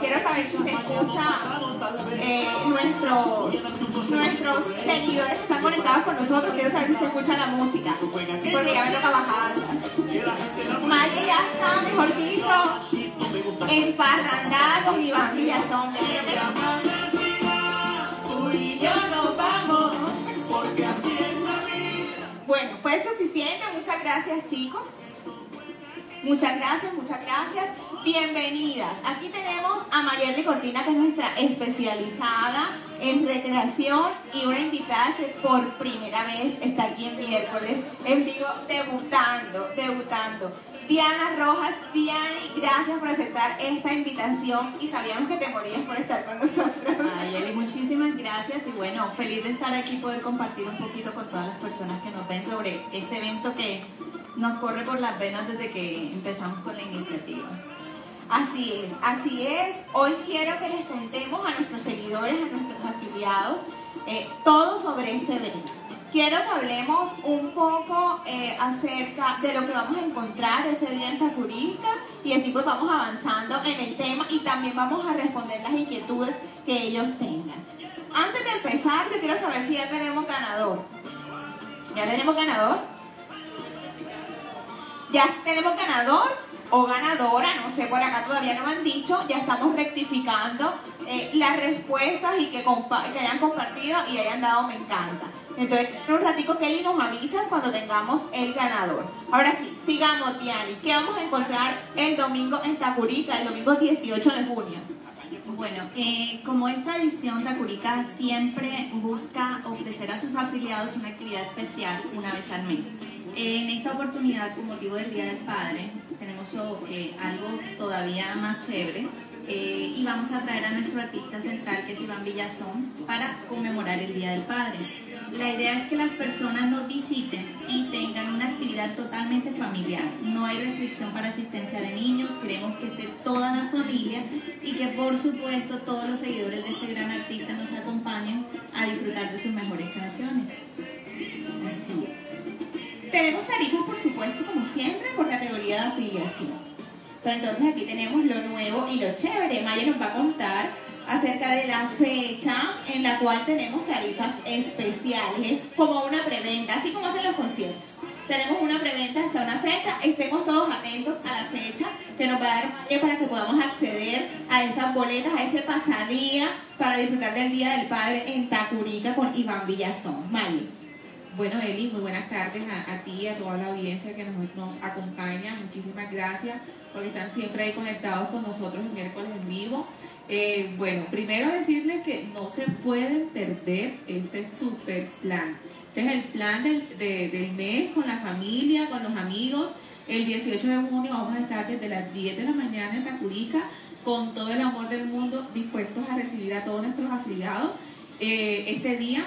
quiero saber si se escucha eh, nuestros, nuestros seguidores que están conectados con nosotros, quiero saber si se escucha la música, porque ya me toca bajar. Maya ya está, mejor dicho, emparrandada con Iván Villazón. Bueno, fue suficiente. Muchas gracias, chicos. Muchas gracias, muchas gracias. Bienvenidas. Aquí tenemos a Mayerly Cortina, que es nuestra especializada en recreación y una invitada que por primera vez está aquí en miércoles en vivo, debutando, debutando. Diana Rojas, Diani, gracias por aceptar esta invitación y sabíamos que te morías por estar con nosotros. Ay, Eli, muchísimas gracias y bueno, feliz de estar aquí y poder compartir un poquito con todas las personas que nos ven sobre este evento que nos corre por las venas desde que empezamos con la iniciativa. Así es, así es. Hoy quiero que les contemos a nuestros seguidores, a nuestros afiliados, eh, todo sobre este evento quiero que hablemos un poco eh, acerca de lo que vamos a encontrar ese día en Tacurica y así pues vamos avanzando en el tema y también vamos a responder las inquietudes que ellos tengan. Antes de empezar, yo quiero saber si ya tenemos ganador. ¿Ya tenemos ganador? ¿Ya tenemos ganador? O ganadora, no sé, por acá todavía no me han dicho, ya estamos rectificando eh, las respuestas y que, que hayan compartido y hayan dado me encanta. Entonces, en un ratico Kelly nos avisas cuando tengamos el ganador. Ahora sí, sigamos Diani. ¿Qué vamos a encontrar el domingo en Tacurica, el domingo 18 de junio? Bueno, eh, como es tradición, Tacurica siempre busca ofrecer a sus afiliados una actividad especial una vez al mes. En esta oportunidad, con motivo del Día del Padre, eh, algo todavía más chévere eh, y vamos a traer a nuestro artista central, que es Iván Villazón, para conmemorar el Día del Padre. La idea es que las personas nos visiten y tengan una actividad totalmente familiar. No hay restricción para asistencia de niños, queremos que esté toda la familia y que por supuesto todos los seguidores de este gran artista nos acompañen a disfrutar de sus mejores canciones. Así. Tenemos tarifas, por supuesto, como siempre, por categoría de afiliación. Pero entonces aquí tenemos lo nuevo y lo chévere. Maya nos va a contar acerca de la fecha en la cual tenemos tarifas especiales, como una preventa, así como hacen los conciertos. Tenemos una preventa hasta una fecha, estemos todos atentos a la fecha que nos va a dar para que podamos acceder a esas boletas, a ese pasadía para disfrutar del Día del Padre en Tacurica con Iván Villazón. Mali. Bueno, Eli, muy buenas tardes a, ti y a toda la audiencia que nos, nos acompaña. Muchísimas gracias porque están siempre ahí conectados con nosotros el miércoles en vivo. Eh, bueno, primero decirles que no se pueden perder este super plan. Este es el plan del, del mes con la familia, con los amigos. El 18 de junio vamos a estar desde las 10 de la mañana en Tacurica con todo el amor del mundo dispuestos a recibir a todos nuestros afiliados. Eh, este día,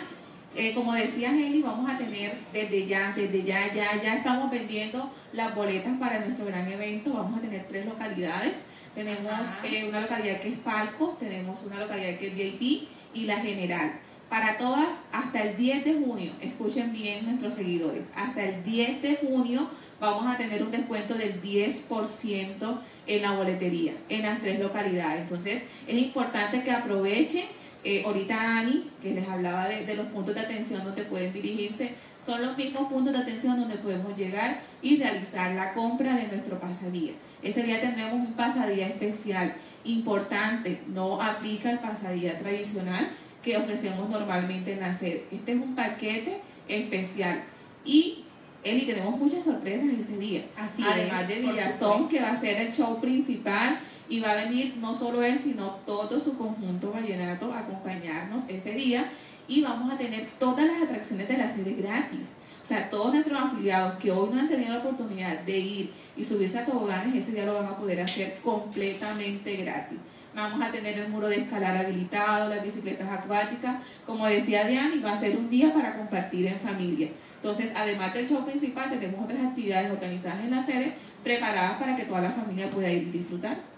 eh, como decía Nelly, vamos a tener desde ya, desde ya, ya, ya estamos vendiendo las boletas para nuestro gran evento. Vamos a tener tres localidades. Tenemos eh, una localidad que es Palco, tenemos una localidad que es VIP y la General. Para todas, hasta el 10 de junio, escuchen bien nuestros seguidores, hasta el 10 de junio vamos a tener un descuento del 10% en la boletería, en las tres localidades. Entonces, es importante que aprovechen. Eh, ahorita Ani, que les hablaba de, de los puntos de atención donde pueden dirigirse, son los mismos puntos de atención donde podemos llegar y realizar la compra de nuestro pasadía. Ese día tendremos un pasadía especial importante, no aplica el pasadía tradicional que ofrecemos normalmente en la sede. Este es un paquete especial y Eli, tenemos muchas sorpresas ese día. Así Además de Villazón, que va a ser el show principal y va a venir no solo él, sino todo su conjunto vallenato a acompañarnos ese día y vamos a tener todas las atracciones de la sede gratis. O sea, todos nuestros afiliados que hoy no han tenido la oportunidad de ir y subirse a toboganes, ese día lo van a poder hacer completamente gratis. Vamos a tener el muro de escalar habilitado, las bicicletas acuáticas. Como decía Diana, va a ser un día para compartir en familia. Entonces, además del show principal, tenemos otras actividades organizadas en la sede preparadas para que toda la familia pueda ir y disfrutar.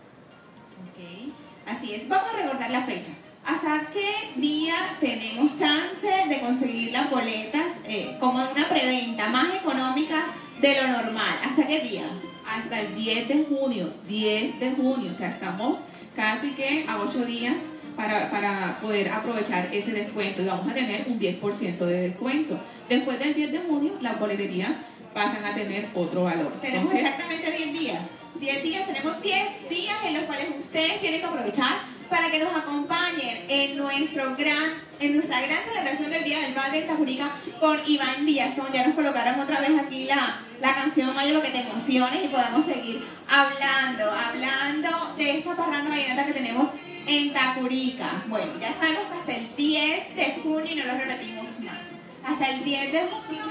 Así es. Vamos a recordar la fecha. ¿Hasta qué día tenemos chance de conseguir las boletas eh, como una preventa más económica de lo normal? ¿Hasta qué día? Hasta el 10 de junio, 10 de junio, o sea, estamos casi que a 8 días para, para poder aprovechar ese descuento y vamos a tener un 10% de descuento. Después del 10 de junio, las boleterías pasan a tener otro valor. Tenemos exactamente ustedes tienen que aprovechar para que nos acompañen en, nuestro gran, en nuestra gran celebración del Día del Padre en Tajurica con Iván Villazón. Ya nos colocaron otra vez aquí la, la canción Mayo, lo que te emociones y podemos seguir hablando, hablando de esta parranda vallenata que tenemos en Tacurica. Bueno, ya sabemos que hasta el 10 de junio, y no lo repetimos más, hasta el 10 de junio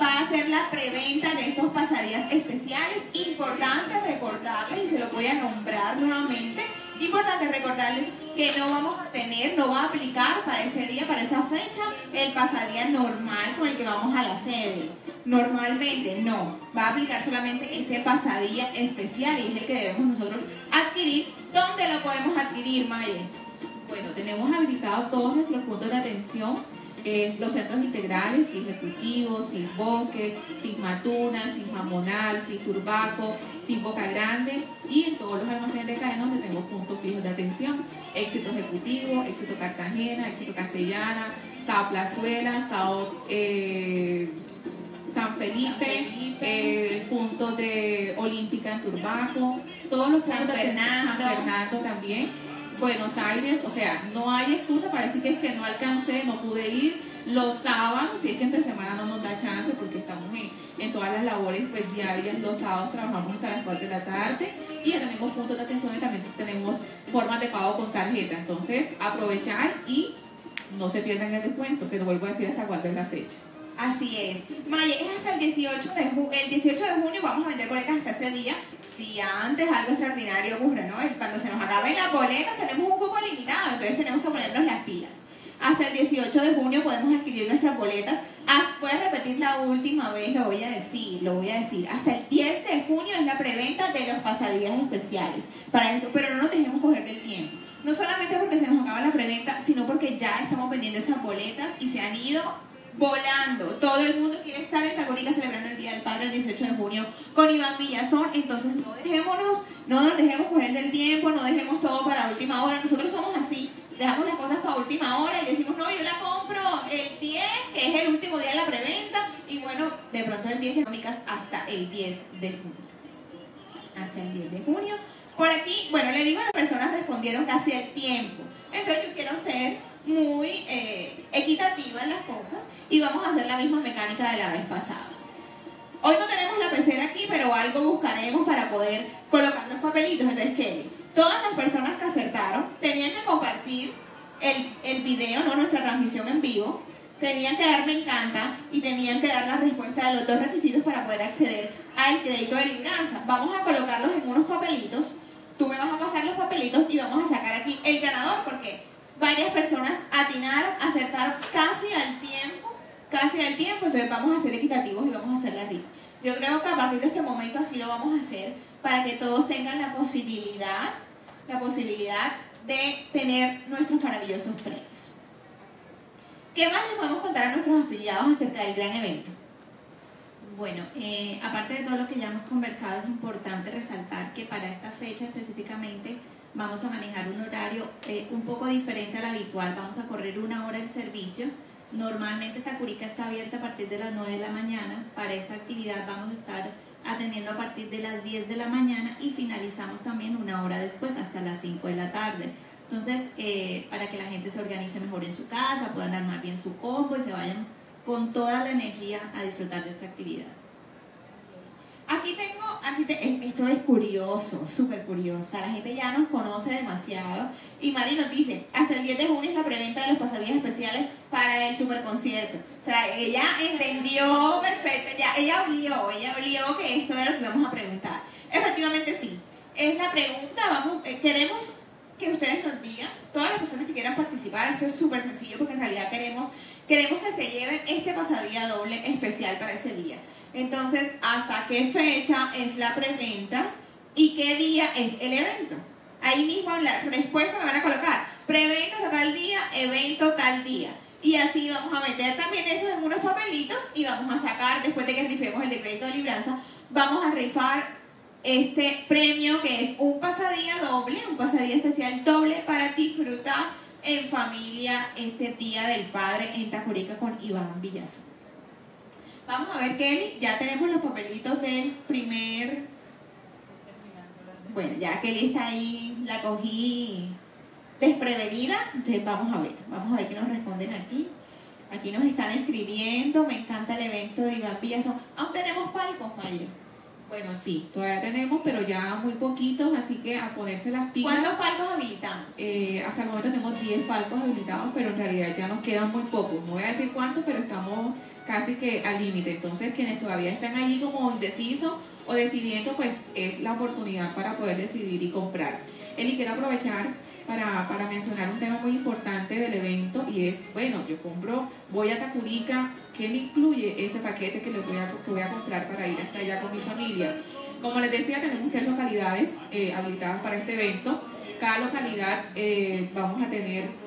va a ser la preventa de estos pasadías especiales. Importante recordarles, y se lo voy a nombrar nuevamente, Importante recordarles que no vamos a tener, no va a aplicar para ese día, para esa fecha, el pasadía normal con el que vamos a la sede. Normalmente no, va a aplicar solamente ese pasadía especial y es el que debemos nosotros adquirir. ¿Dónde lo podemos adquirir, Maye? Bueno, tenemos habilitados todos nuestros puntos de atención eh, los centros integrales, sin ejecutivos, sin bosque, sin matuna, sin jamonal, sin turbaco, sin boca grande y en todos los almacenes de cadena donde tengo puntos fijos de atención. Éxito ejecutivo, éxito Cartagena, éxito Castellana, Sao Plazuela, Sao, eh, San Felipe, San Felipe. el punto de Olímpica en Turbaco, todos los San puntos de Fernando. San Fernando también, Buenos Aires, o sea, no hay excusa para decir que es que no alcancé, no pude ir. Los sábados, si es que entre semana no nos da chance porque estamos en, todas las labores pues, diarias, los sábados trabajamos hasta las 4 de la tarde y ya tenemos puntos de atención y también tenemos formas de pago con tarjeta. Entonces, aprovechar y no se pierdan el descuento, que lo vuelvo a decir hasta cuándo es la fecha. Así es. Maya, es hasta el 18 de junio. El 18 de junio vamos a vender boletas hasta ese día. Si antes algo extraordinario ocurre, ¿no? Cuando se nos acaben las boletas tenemos un cupo limitado, entonces tenemos que ponernos las pilas. Hasta el 18 de junio podemos adquirir nuestras boletas. Ah, voy a repetir la última vez, lo voy a decir, lo voy a decir. Hasta el 10 de junio es la preventa de los pasadías especiales. Para esto, pero no nos dejemos coger del tiempo. No solamente porque se nos acaba la preventa, sino porque ya estamos vendiendo esas boletas y se han ido volando. Todo el mundo quiere estar en Tacurica celebrando el Día del Padre el 18 de junio con Iván Villazón. Entonces no dejémonos, no nos dejemos coger del tiempo, no dejemos todo para última hora. Nosotros somos así. Dejamos las cosas para última hora y decimos, no, yo la compro el 10, que es el último día de la preventa. Y bueno, de pronto el 10 de económicas hasta el 10 de junio. Hasta el 10 de junio. Por aquí, bueno, le digo, las personas respondieron casi al tiempo. Entonces yo quiero ser muy eh, equitativa en las cosas y vamos a hacer la misma mecánica de la vez pasada. Hoy no tenemos la pecera aquí, pero algo buscaremos para poder colocar los papelitos. Entonces, Kelly, todas las personas que acertaron tenían que compartir el, el video, no nuestra transmisión en vivo, tenían que dar me encanta y tenían que dar la respuesta de los dos requisitos para poder acceder al crédito de libranza. Vamos a colocarlos en unos papelitos. Tú me vas a pasar los papelitos y vamos a sacar aquí el ganador porque varias personas atinaron, acertaron casi al tiempo, casi al tiempo, entonces vamos a ser equitativos y vamos a hacer la rifa. Yo creo que a partir de este momento así lo vamos a hacer para que todos tengan la posibilidad, la posibilidad de tener nuestros maravillosos premios. ¿Qué más les podemos contar a nuestros afiliados acerca del gran evento? Bueno, eh, aparte de todo lo que ya hemos conversado, es importante resaltar que para esta fecha específicamente vamos a manejar un horario eh, un poco diferente al habitual. Vamos a correr una hora el servicio. Normalmente Tacurica está abierta a partir de las 9 de la mañana. Para esta actividad vamos a estar atendiendo a partir de las 10 de la mañana y finalizamos también una hora después hasta las 5 de la tarde. Entonces, eh, para que la gente se organice mejor en su casa, puedan armar bien su combo y se vayan con toda la energía a disfrutar de esta actividad. Aquí tengo, esto es curioso, súper curiosa. La gente ya nos conoce demasiado. Y Mari nos dice, hasta el 10 de junio es la preventa de los pasadías especiales para el super concierto. O sea, ella entendió perfecto, ya, ella olió, ella olió que esto era lo que íbamos a preguntar. Efectivamente sí, es la pregunta, vamos, eh, queremos que ustedes nos digan, todas las personas que quieran participar, esto es súper sencillo porque en realidad queremos, queremos que se lleven este pasadía doble especial para ese día. Entonces, ¿hasta qué fecha es la preventa y qué día es el evento? Ahí mismo en la respuesta me van a colocar preventa tal día, evento tal día. Y así vamos a meter también eso en unos papelitos y vamos a sacar, después de que rifemos el decreto de libranza, vamos a rifar este premio que es un pasadía doble, un pasadía especial doble para disfrutar en familia este Día del Padre en Tacurica con Iván Villazo. Vamos a ver, Kelly, ya tenemos los papelitos del primer... Bueno, ya Kelly está ahí, la cogí desprevenida, entonces vamos a ver, vamos a ver qué nos responden aquí. Aquí nos están escribiendo, me encanta el evento de Iván Villazo. Aún tenemos palcos, Mayo. Bueno, sí, todavía tenemos, pero ya muy poquitos, así que a ponerse las pilas. ¿Cuántos palcos habilitamos? Eh, hasta el momento tenemos 10 palcos habilitados, pero en realidad ya nos quedan muy pocos. No voy a decir cuántos, pero estamos casi que al límite. Entonces, quienes todavía están allí como indecisos o decidiendo, pues es la oportunidad para poder decidir y comprar. Eli, quiero aprovechar para, para mencionar un tema muy importante del evento y es, bueno, yo compro, voy a Tacurica, ¿qué me incluye ese paquete que, le voy a, que voy a comprar para ir hasta allá con mi familia? Como les decía, tenemos tres localidades eh, habilitadas para este evento. Cada localidad eh, vamos a tener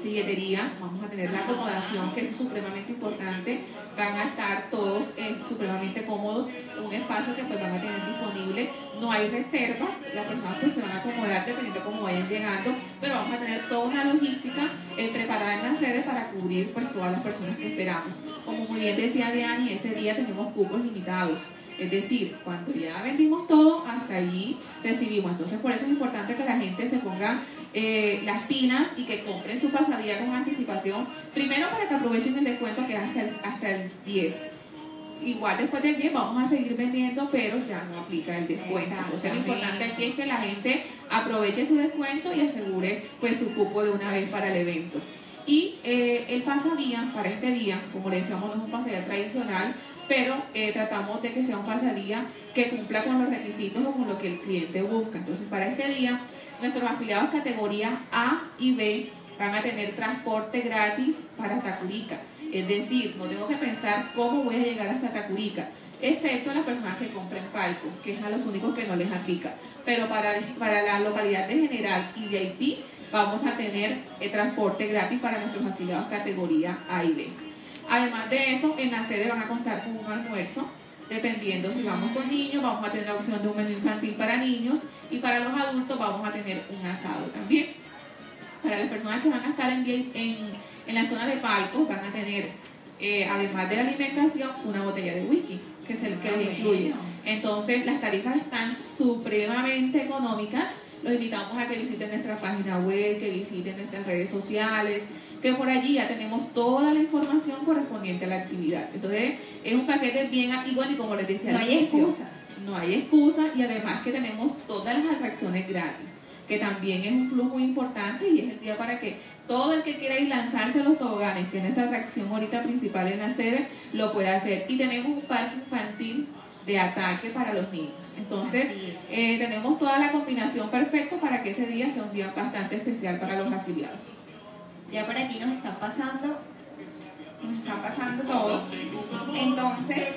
silleterías, vamos a tener la acomodación, que es supremamente importante. Van a estar todos eh, supremamente cómodos, un espacio que pues van a tener disponible, no hay reservas, las personas pues se van a acomodar dependiendo de cómo vayan llegando, pero vamos a tener toda una logística eh, preparada en las sedes para cubrir pues todas las personas que esperamos. Como muy bien decía Diani, ese día tenemos cupos limitados. Es decir, cuando ya vendimos todo, hasta allí recibimos. Entonces, por eso es importante que la gente se ponga eh, las pinas y que compren su pasadía con anticipación. Primero, para que aprovechen el descuento que es hasta el, hasta el 10. Igual después del 10 vamos a seguir vendiendo, pero ya no aplica el descuento. Entonces, lo importante aquí es que la gente aproveche su descuento y asegure pues su cupo de una vez para el evento. Y eh, el pasadía para este día, como le decíamos, no es un pasadía tradicional, pero eh, tratamos de que sea un pasadía que cumpla con los requisitos o con lo que el cliente busca. Entonces, para este día, nuestros afiliados categoría A y B van a tener transporte gratis para Tacurica. Es decir, no tengo que pensar cómo voy a llegar hasta Tacurica, excepto las personas que compren palco, que es a los únicos que no les aplica. Pero para, para la localidad de general y VIP, vamos a tener el transporte gratis para nuestros afiliados categoría A y B. Además de eso, en la sede van a contar con un almuerzo, dependiendo si vamos con niños, vamos a tener la opción de un menú infantil para niños y para los adultos vamos a tener un asado también. Para las personas que van a estar en, en, en la zona de palcos, van a tener, eh, además de la alimentación, una botella de whisky, que es el que les incluye. Entonces, las tarifas están supremamente económicas. Los invitamos a que visiten nuestra página web, que visiten nuestras redes sociales, que por allí ya tenemos toda la información correspondiente a la actividad. Entonces, es un paquete bien igual y como les decía, no hay excusa. No hay excusa y además que tenemos todas las atracciones gratis, que también es un flujo muy importante y es el día para que todo el que quiera ir lanzarse a los toboganes, que es nuestra atracción ahorita principal en la sede, lo pueda hacer. Y tenemos un parque infantil de ataque para los niños. Entonces, eh, tenemos toda la combinación perfecta para que ese día sea un día bastante especial para los afiliados. Ya por aquí nos están pasando, nos están pasando todo. Entonces,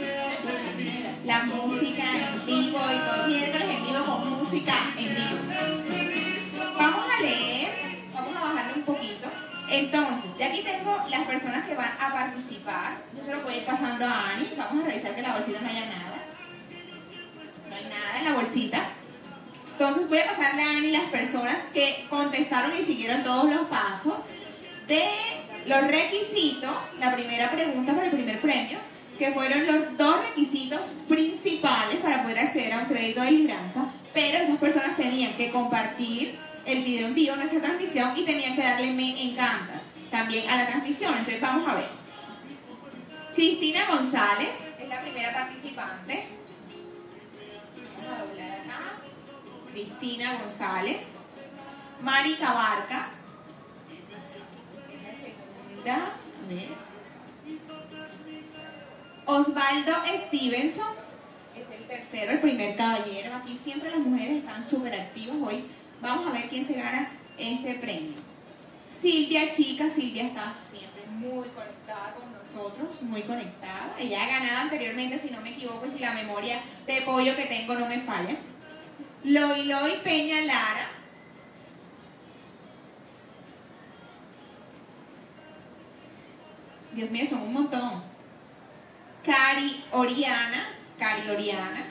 la música en vivo y todo miércoles en vivo con música en vivo. Vamos a leer, vamos a bajarle un poquito. Entonces, ya aquí tengo las personas que van a participar. Yo se lo voy a ir pasando a Ani. Vamos a revisar que la bolsita no haya nada. No hay nada en la bolsita. Entonces voy a pasarle a Ani las personas que contestaron y siguieron todos los pasos de los requisitos, la primera pregunta para el primer premio, que fueron los dos requisitos principales para poder acceder a un crédito de libranza, pero esas personas tenían que compartir el video en vivo, nuestra transmisión, y tenían que darle me encanta también a la transmisión. Entonces vamos a ver. Cristina González es la primera participante. Vamos a doblar acá. Cristina González. Mari Cabarcas. Osvaldo Stevenson es el tercero, el primer caballero. Aquí siempre las mujeres están súper activas hoy. Vamos a ver quién se gana este premio. Silvia Chica, Silvia está siempre muy conectada con nosotros, muy conectada. Ella ha ganado anteriormente, si no me equivoco, y si la memoria de pollo que tengo no me falla. Loy Loy Peña Lara, Dios mío, son un montón. Cari Oriana, Cari Oriana.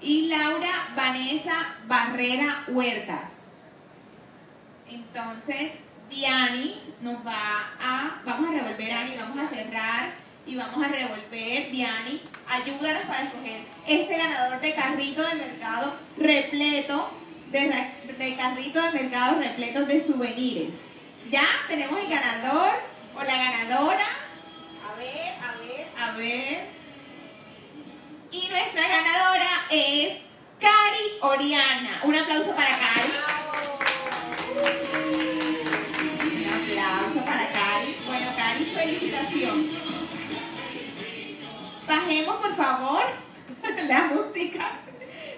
Y Laura Vanessa Barrera Huertas. Entonces, Diani nos va a, vamos a revolver, Ani, vamos a cerrar y vamos a revolver, Diani, ayúdanos para escoger este ganador de carrito de mercado repleto de, carrito de mercado repletos de souvenirs. Ya tenemos el ganador o la ganadora. A ver, a ver, a ver. Y nuestra ganadora es Cari Oriana. Un aplauso para Cari. Un aplauso para Cari. Bueno, Cari, felicitación. Bajemos, por favor, (laughs) la música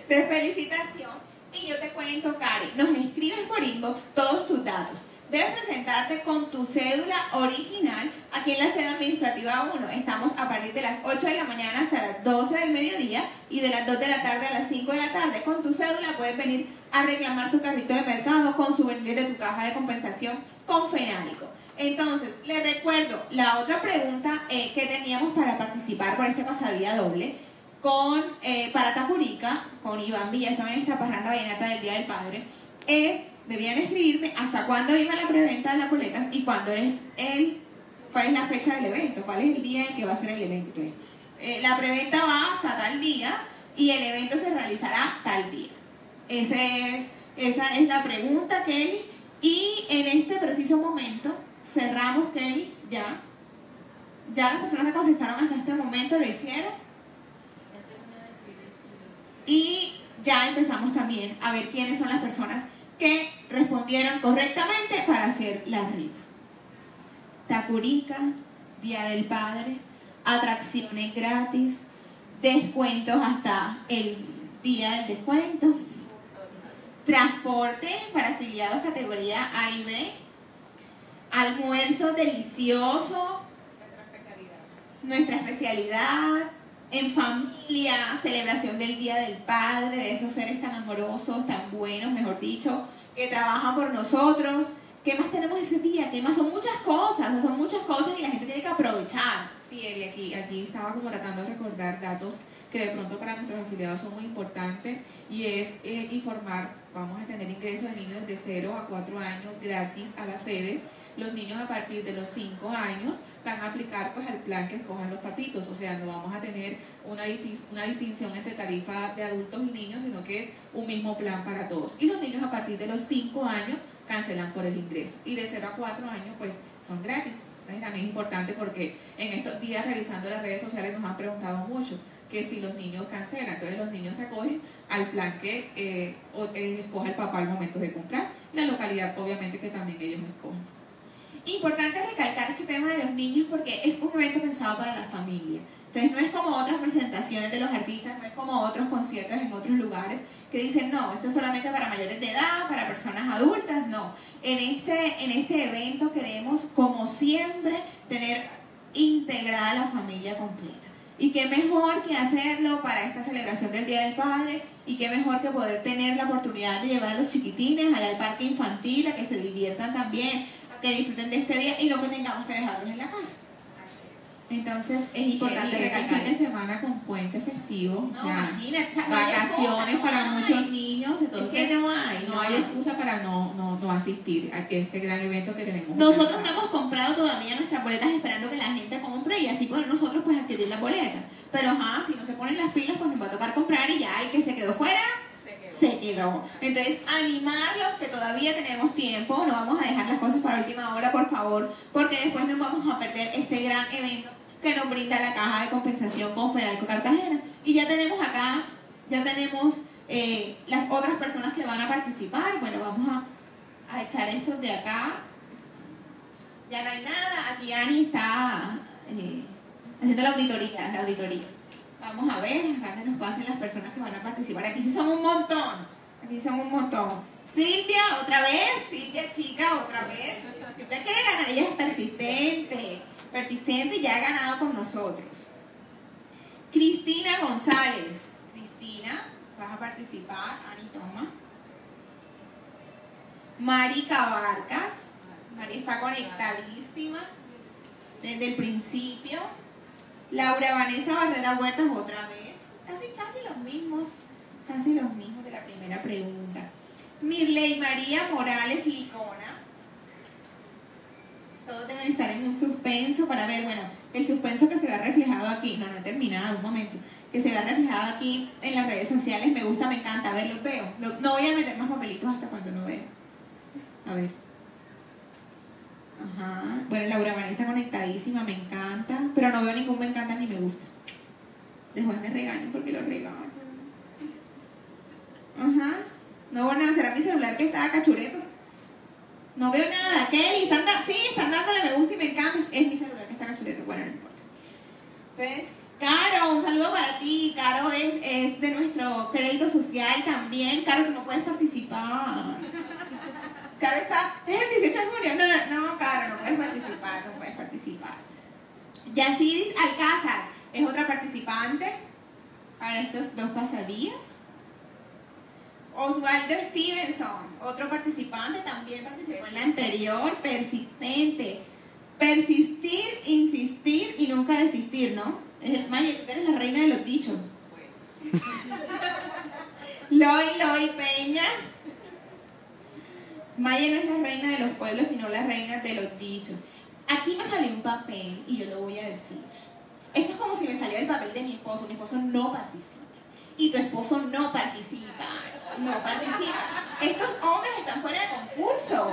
de felicitación. Y yo te cuento, Cari, nos escribes por inbox todos tus datos. Debes presentarte con tu cédula original aquí en la sede administrativa 1. Estamos a partir de las 8 de la mañana hasta las 12 del mediodía y de las 2 de la tarde a las 5 de la tarde. Con tu cédula puedes venir a reclamar tu carrito de mercado con souvenir de tu caja de compensación con Fenálico. Entonces, les recuerdo, la otra pregunta eh, que teníamos para participar por este pasadía doble con eh, para Tapurica, con Iván Villazón en esta parranda vallenata del Día del Padre, es, debían escribirme hasta cuándo iba la preventa de las boletas y cuándo es el, cuál es la fecha del evento, cuál es el día en que va a ser el evento. Entonces, eh, la preventa va hasta tal día y el evento se realizará tal día. Ese es, esa es la pregunta, Kelly. Y en este preciso momento cerramos, Kelly, ya. Ya las personas que contestaron hasta este momento lo hicieron. Y ya empezamos también a ver quiénes son las personas que respondieron correctamente para hacer la rifa. Tacurica, Día del Padre, atracciones gratis, descuentos hasta el día del descuento, transporte para afiliados categoría A y B, almuerzo delicioso, nuestra especialidad, en familia, celebración del Día del Padre, de esos seres tan amorosos, tan buenos, mejor dicho, que trabajan por nosotros. ¿Qué más tenemos ese día? ¿Qué más? Son muchas cosas, son muchas cosas y la gente tiene que aprovechar. Sí, Eli, aquí, aquí estaba como tratando de recordar datos que de pronto para nuestros afiliados son muy importantes y es eh, informar, vamos a tener ingresos de niños de 0 a 4 años gratis a la sede. Los niños a partir de los 5 años van a aplicar pues al plan que escojan los papitos, o sea, no vamos a tener una, una distinción entre tarifa de adultos y niños, sino que es un mismo plan para todos. Y los niños a partir de los 5 años cancelan por el ingreso y de 0 a 4 años pues son gratis. Entonces también es importante porque en estos días revisando las redes sociales nos han preguntado mucho que si los niños cancelan, entonces los niños se acogen al plan que eh, eh, escoja el papá al momento de comprar, la localidad obviamente que también ellos escogen. Importante recalcar este tema de los niños porque es un evento pensado para la familia. Entonces no es como otras presentaciones de los artistas, no es como otros conciertos en otros lugares que dicen, no, esto es solamente para mayores de edad, para personas adultas, no. En este, en este evento queremos, como siempre, tener integrada la familia completa. Y qué mejor que hacerlo para esta celebración del Día del Padre y qué mejor que poder tener la oportunidad de llevar a los chiquitines al parque infantil, a que se diviertan también, que disfruten de este día y no que tengamos que dejarlos en la casa. Entonces es importante recalcar fin de semana con puente festivo, No, o sea, vacaciones no para muchos niños, entonces Es que no hay, no hay excusa para no, no, no asistir a este gran evento que tenemos. Nosotros no hemos comprado todavía nuestras boletas esperando que la gente compre y así poder nosotros pues adquirir las boletas. Pero ajá, si no se ponen las pilas pues nos va a tocar comprar y ya el que se quedó fuera se quedó. Entonces animarlos que todavía tenemos tiempo, no vamos a dejar las cosas para última hora por favor, porque después nos vamos a perder este gran evento que nos brinda la caja de compensación con Fedalco Cartagena. Y ya tenemos acá, ya tenemos eh, las otras personas que van a participar. Bueno, vamos a, a echar estos de acá. Ya no hay nada. Aquí Ani está eh, haciendo la auditoría, la auditoría. Vamos a ver, acá nos pasen las personas que van a participar. Aquí sí son un montón. Aquí son un montón. Silvia, otra vez. Silvia, chica, otra vez. Silvia quiere ganar, ella es persistente. Persistente y ya ha ganado con nosotros. Cristina González. Cristina, vas a participar. Ani, toma. Marica Vargas. Mari está conectadísima desde el principio. Laura Vanessa Barrera Huertas otra vez. Casi, casi los mismos, casi los mismos de la primera pregunta. Mirley María Morales Licona. Todos deben estar en un suspenso para ver, bueno, el suspenso que se ve reflejado aquí, no, no he terminado, un momento, que se ve reflejado aquí en las redes sociales, me gusta, me encanta, a ver, los veo. No voy a meter más papelitos hasta cuando no veo. A ver. Ajá. Bueno, Laura Vanessa conectadísima, me encanta. Pero no veo ningún me encanta ni me gusta. Después me regaño porque lo regaño. Ajá. No veo nada. ¿Será mi celular que está cachureto? No veo nada. Kelly, están sí, están dándole me gusta y me encanta. Es, es mi celular que está cachureto. Bueno, no importa. Entonces, Caro, un saludo para ti. Caro es, es de nuestro crédito social también. Caro, tú no puedes participar. Caro está, es el 18 de junio. No, no, no, Caro, no puedes participar, no puedes participar. Yaciris Alcázar es otra participante para estos dos pasadías. Osvaldo Stevenson, otro participante, también participó en la anterior, persistente. Persistir, insistir Mayel, ¿no? Es- Mayel, tú eres la reina de los dichos. (laughs) Loy, Loy Peña. Maya no es la reina de los pueblos, sino la reina de los dichos. Aquí me salió un papel y yo lo voy a decir. Esto es como si me saliera el papel de mi esposo. Mi esposo no participa. Y tu esposo no participa. No participa. Estos hombres están fuera de concurso.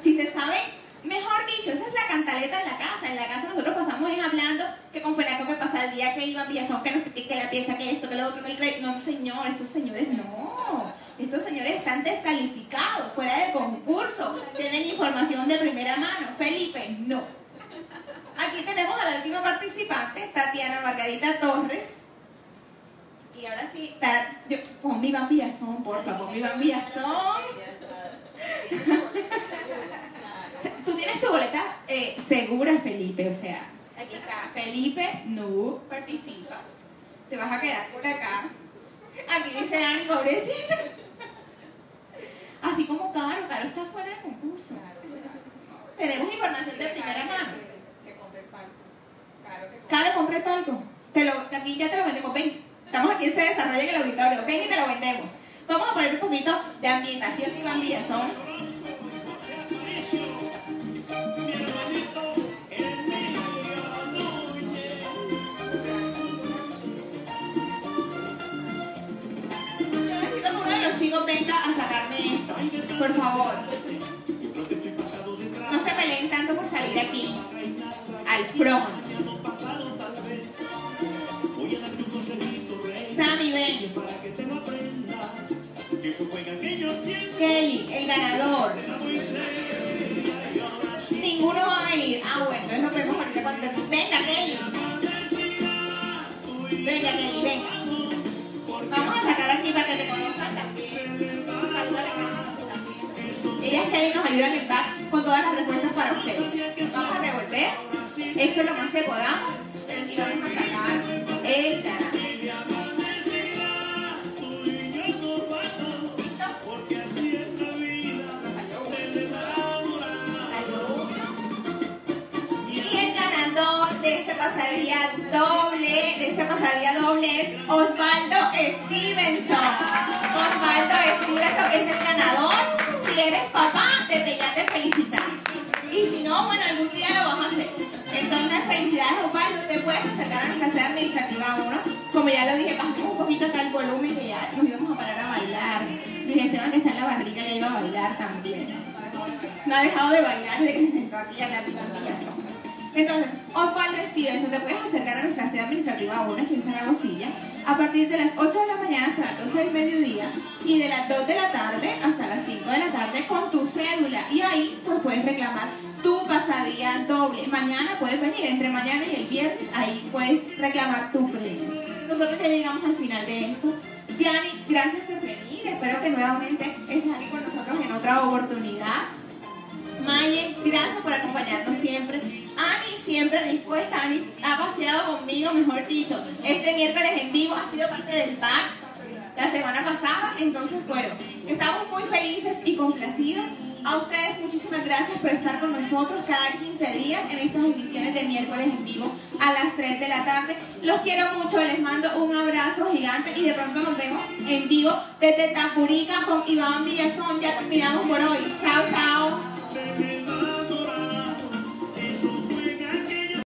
Si se sabe, mejor dicho, esa es la cantaleta en la casa. En la casa nosotros pasamos es hablando que con Fenaco me pasa el día que iba a Villazón, que no sé qué, que la pieza, que esto, que lo otro, que el crédito. No, señor, estos señores no. Estos señores están descalificados, fuera de concurso. Tienen información de primera mano. Felipe, no. Aquí tenemos a la última participante, Tatiana Margarita Torres. Y ahora sí, yo, pon mi Iván Villazón, por favor, pon mi Iván Villazón. (laughs) Tú tienes tu boleta eh, segura, Felipe, o sea, aquí está, Felipe no participa. Te vas a quedar por acá. Aquí dice Ani, pobrecita. Así como Caro, Caro está fuera de concurso. Tenemos información de primera mano. Caro, compra el palco. Te lo, aquí ya te lo vendemos. Ven, estamos aquí en Se Desarrolla en el auditorio. Ven y te lo vendemos. Vamos a poner un poquito de ambientación de Iván venga a sacarme esto. Por favor. No se peleen tanto por salir aquí. Al front. Sammy, ven. Kelly, el ganador. Ninguno va a venir. Ah, bueno, entonces nos vemos ahorita cuando... Venga, Kelly. Venga, Kelly, venga. Vamos a sacar aquí para que te conozcan a la cámara también. Ellas Kelly nos ayudan en paz con todas las respuestas para ustedes. Vamos a revolver. Esto es lo más que podamos. Y vamos a sacar el este pasadía doble, de este pasadía doble es Osvaldo Stevenson. Osvaldo Stevenson es el ganador. Si eres papá, desde ya te felicitamos. Y si no, bueno, algún día lo vamos a hacer. Entonces, felicidades Osvaldo. Te puedes acercar a nuestra sede administrativa 1. Como ya lo dije, bajamos un poquito acá el volumen que ya nos íbamos a parar a bailar. Luis Esteban que está en la barriga ya iba a bailar también no ha dejado de bailar desde que se sentó aquí a la Villazón. Entonces, Osvaldo Stevenson, te puedes acercar a nuestra sede administrativa 1 aquí en Zaragozilla a partir de las 8 de la mañana hasta las 12 del mediodía y de las 2 de la tarde hasta las 5 de la tarde con tu cédula. Y ahí pues puedes reclamar tu pasadía doble. Mañana puedes venir, entre mañana y el viernes, ahí puedes reclamar tu premio. Nosotros ya llegamos al final de esto. Diani, gracias por venir. Espero que nuevamente estés aquí con nosotros en otra oportunidad. Maye, gracias por acompañarnos siempre. Ani, siempre dispuesta. Ani ha paseado conmigo, mejor dicho. Este miércoles en vivo ha sido parte del pack la semana pasada. Entonces, bueno, estamos muy felices y complacidos. A ustedes muchísimas gracias por estar con nosotros cada 15 días en estas emisiones de miércoles en vivo a las 3 de la tarde. Los quiero mucho, les mando un abrazo gigante y de pronto nos vemos en vivo desde Tapurica con Iván Villazón. Ya terminamos por hoy. Chao, chao. Thank you.